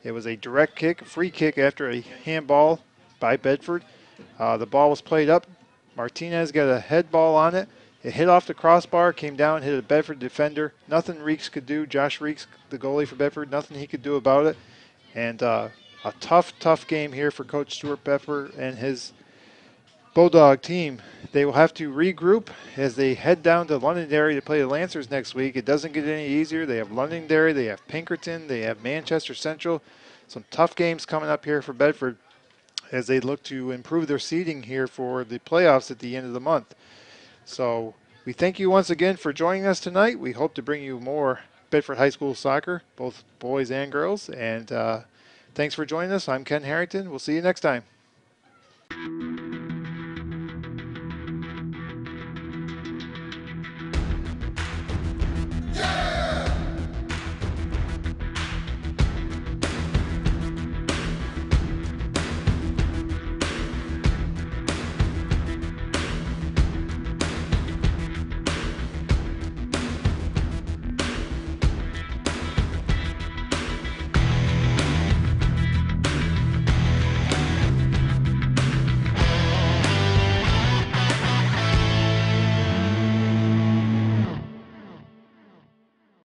It was a direct kick, free kick after a handball by Bedford. Uh, the ball was played up. Martinez got a head ball on it. It hit off the crossbar, came down, hit a Bedford defender. Nothing Reeks could do. Josh Reeks, the goalie for Bedford, nothing he could do about it. And uh, a tough, tough game here for Coach Stuart Bedford and his Bulldog team. They will have to regroup as they head down to Londonderry to play the Lancers next week. It doesn't get any easier. They have Londonderry, they have Pinkerton, they have Manchester Central. Some tough games coming up here for Bedford as they look to improve their seeding here for the playoffs at the end of the month. So we thank you once again for joining us tonight. We hope to bring you more Bedford High School soccer, both boys and girls. And uh, thanks for joining us. I'm Ken Harrington. We'll see you next time. Yeah!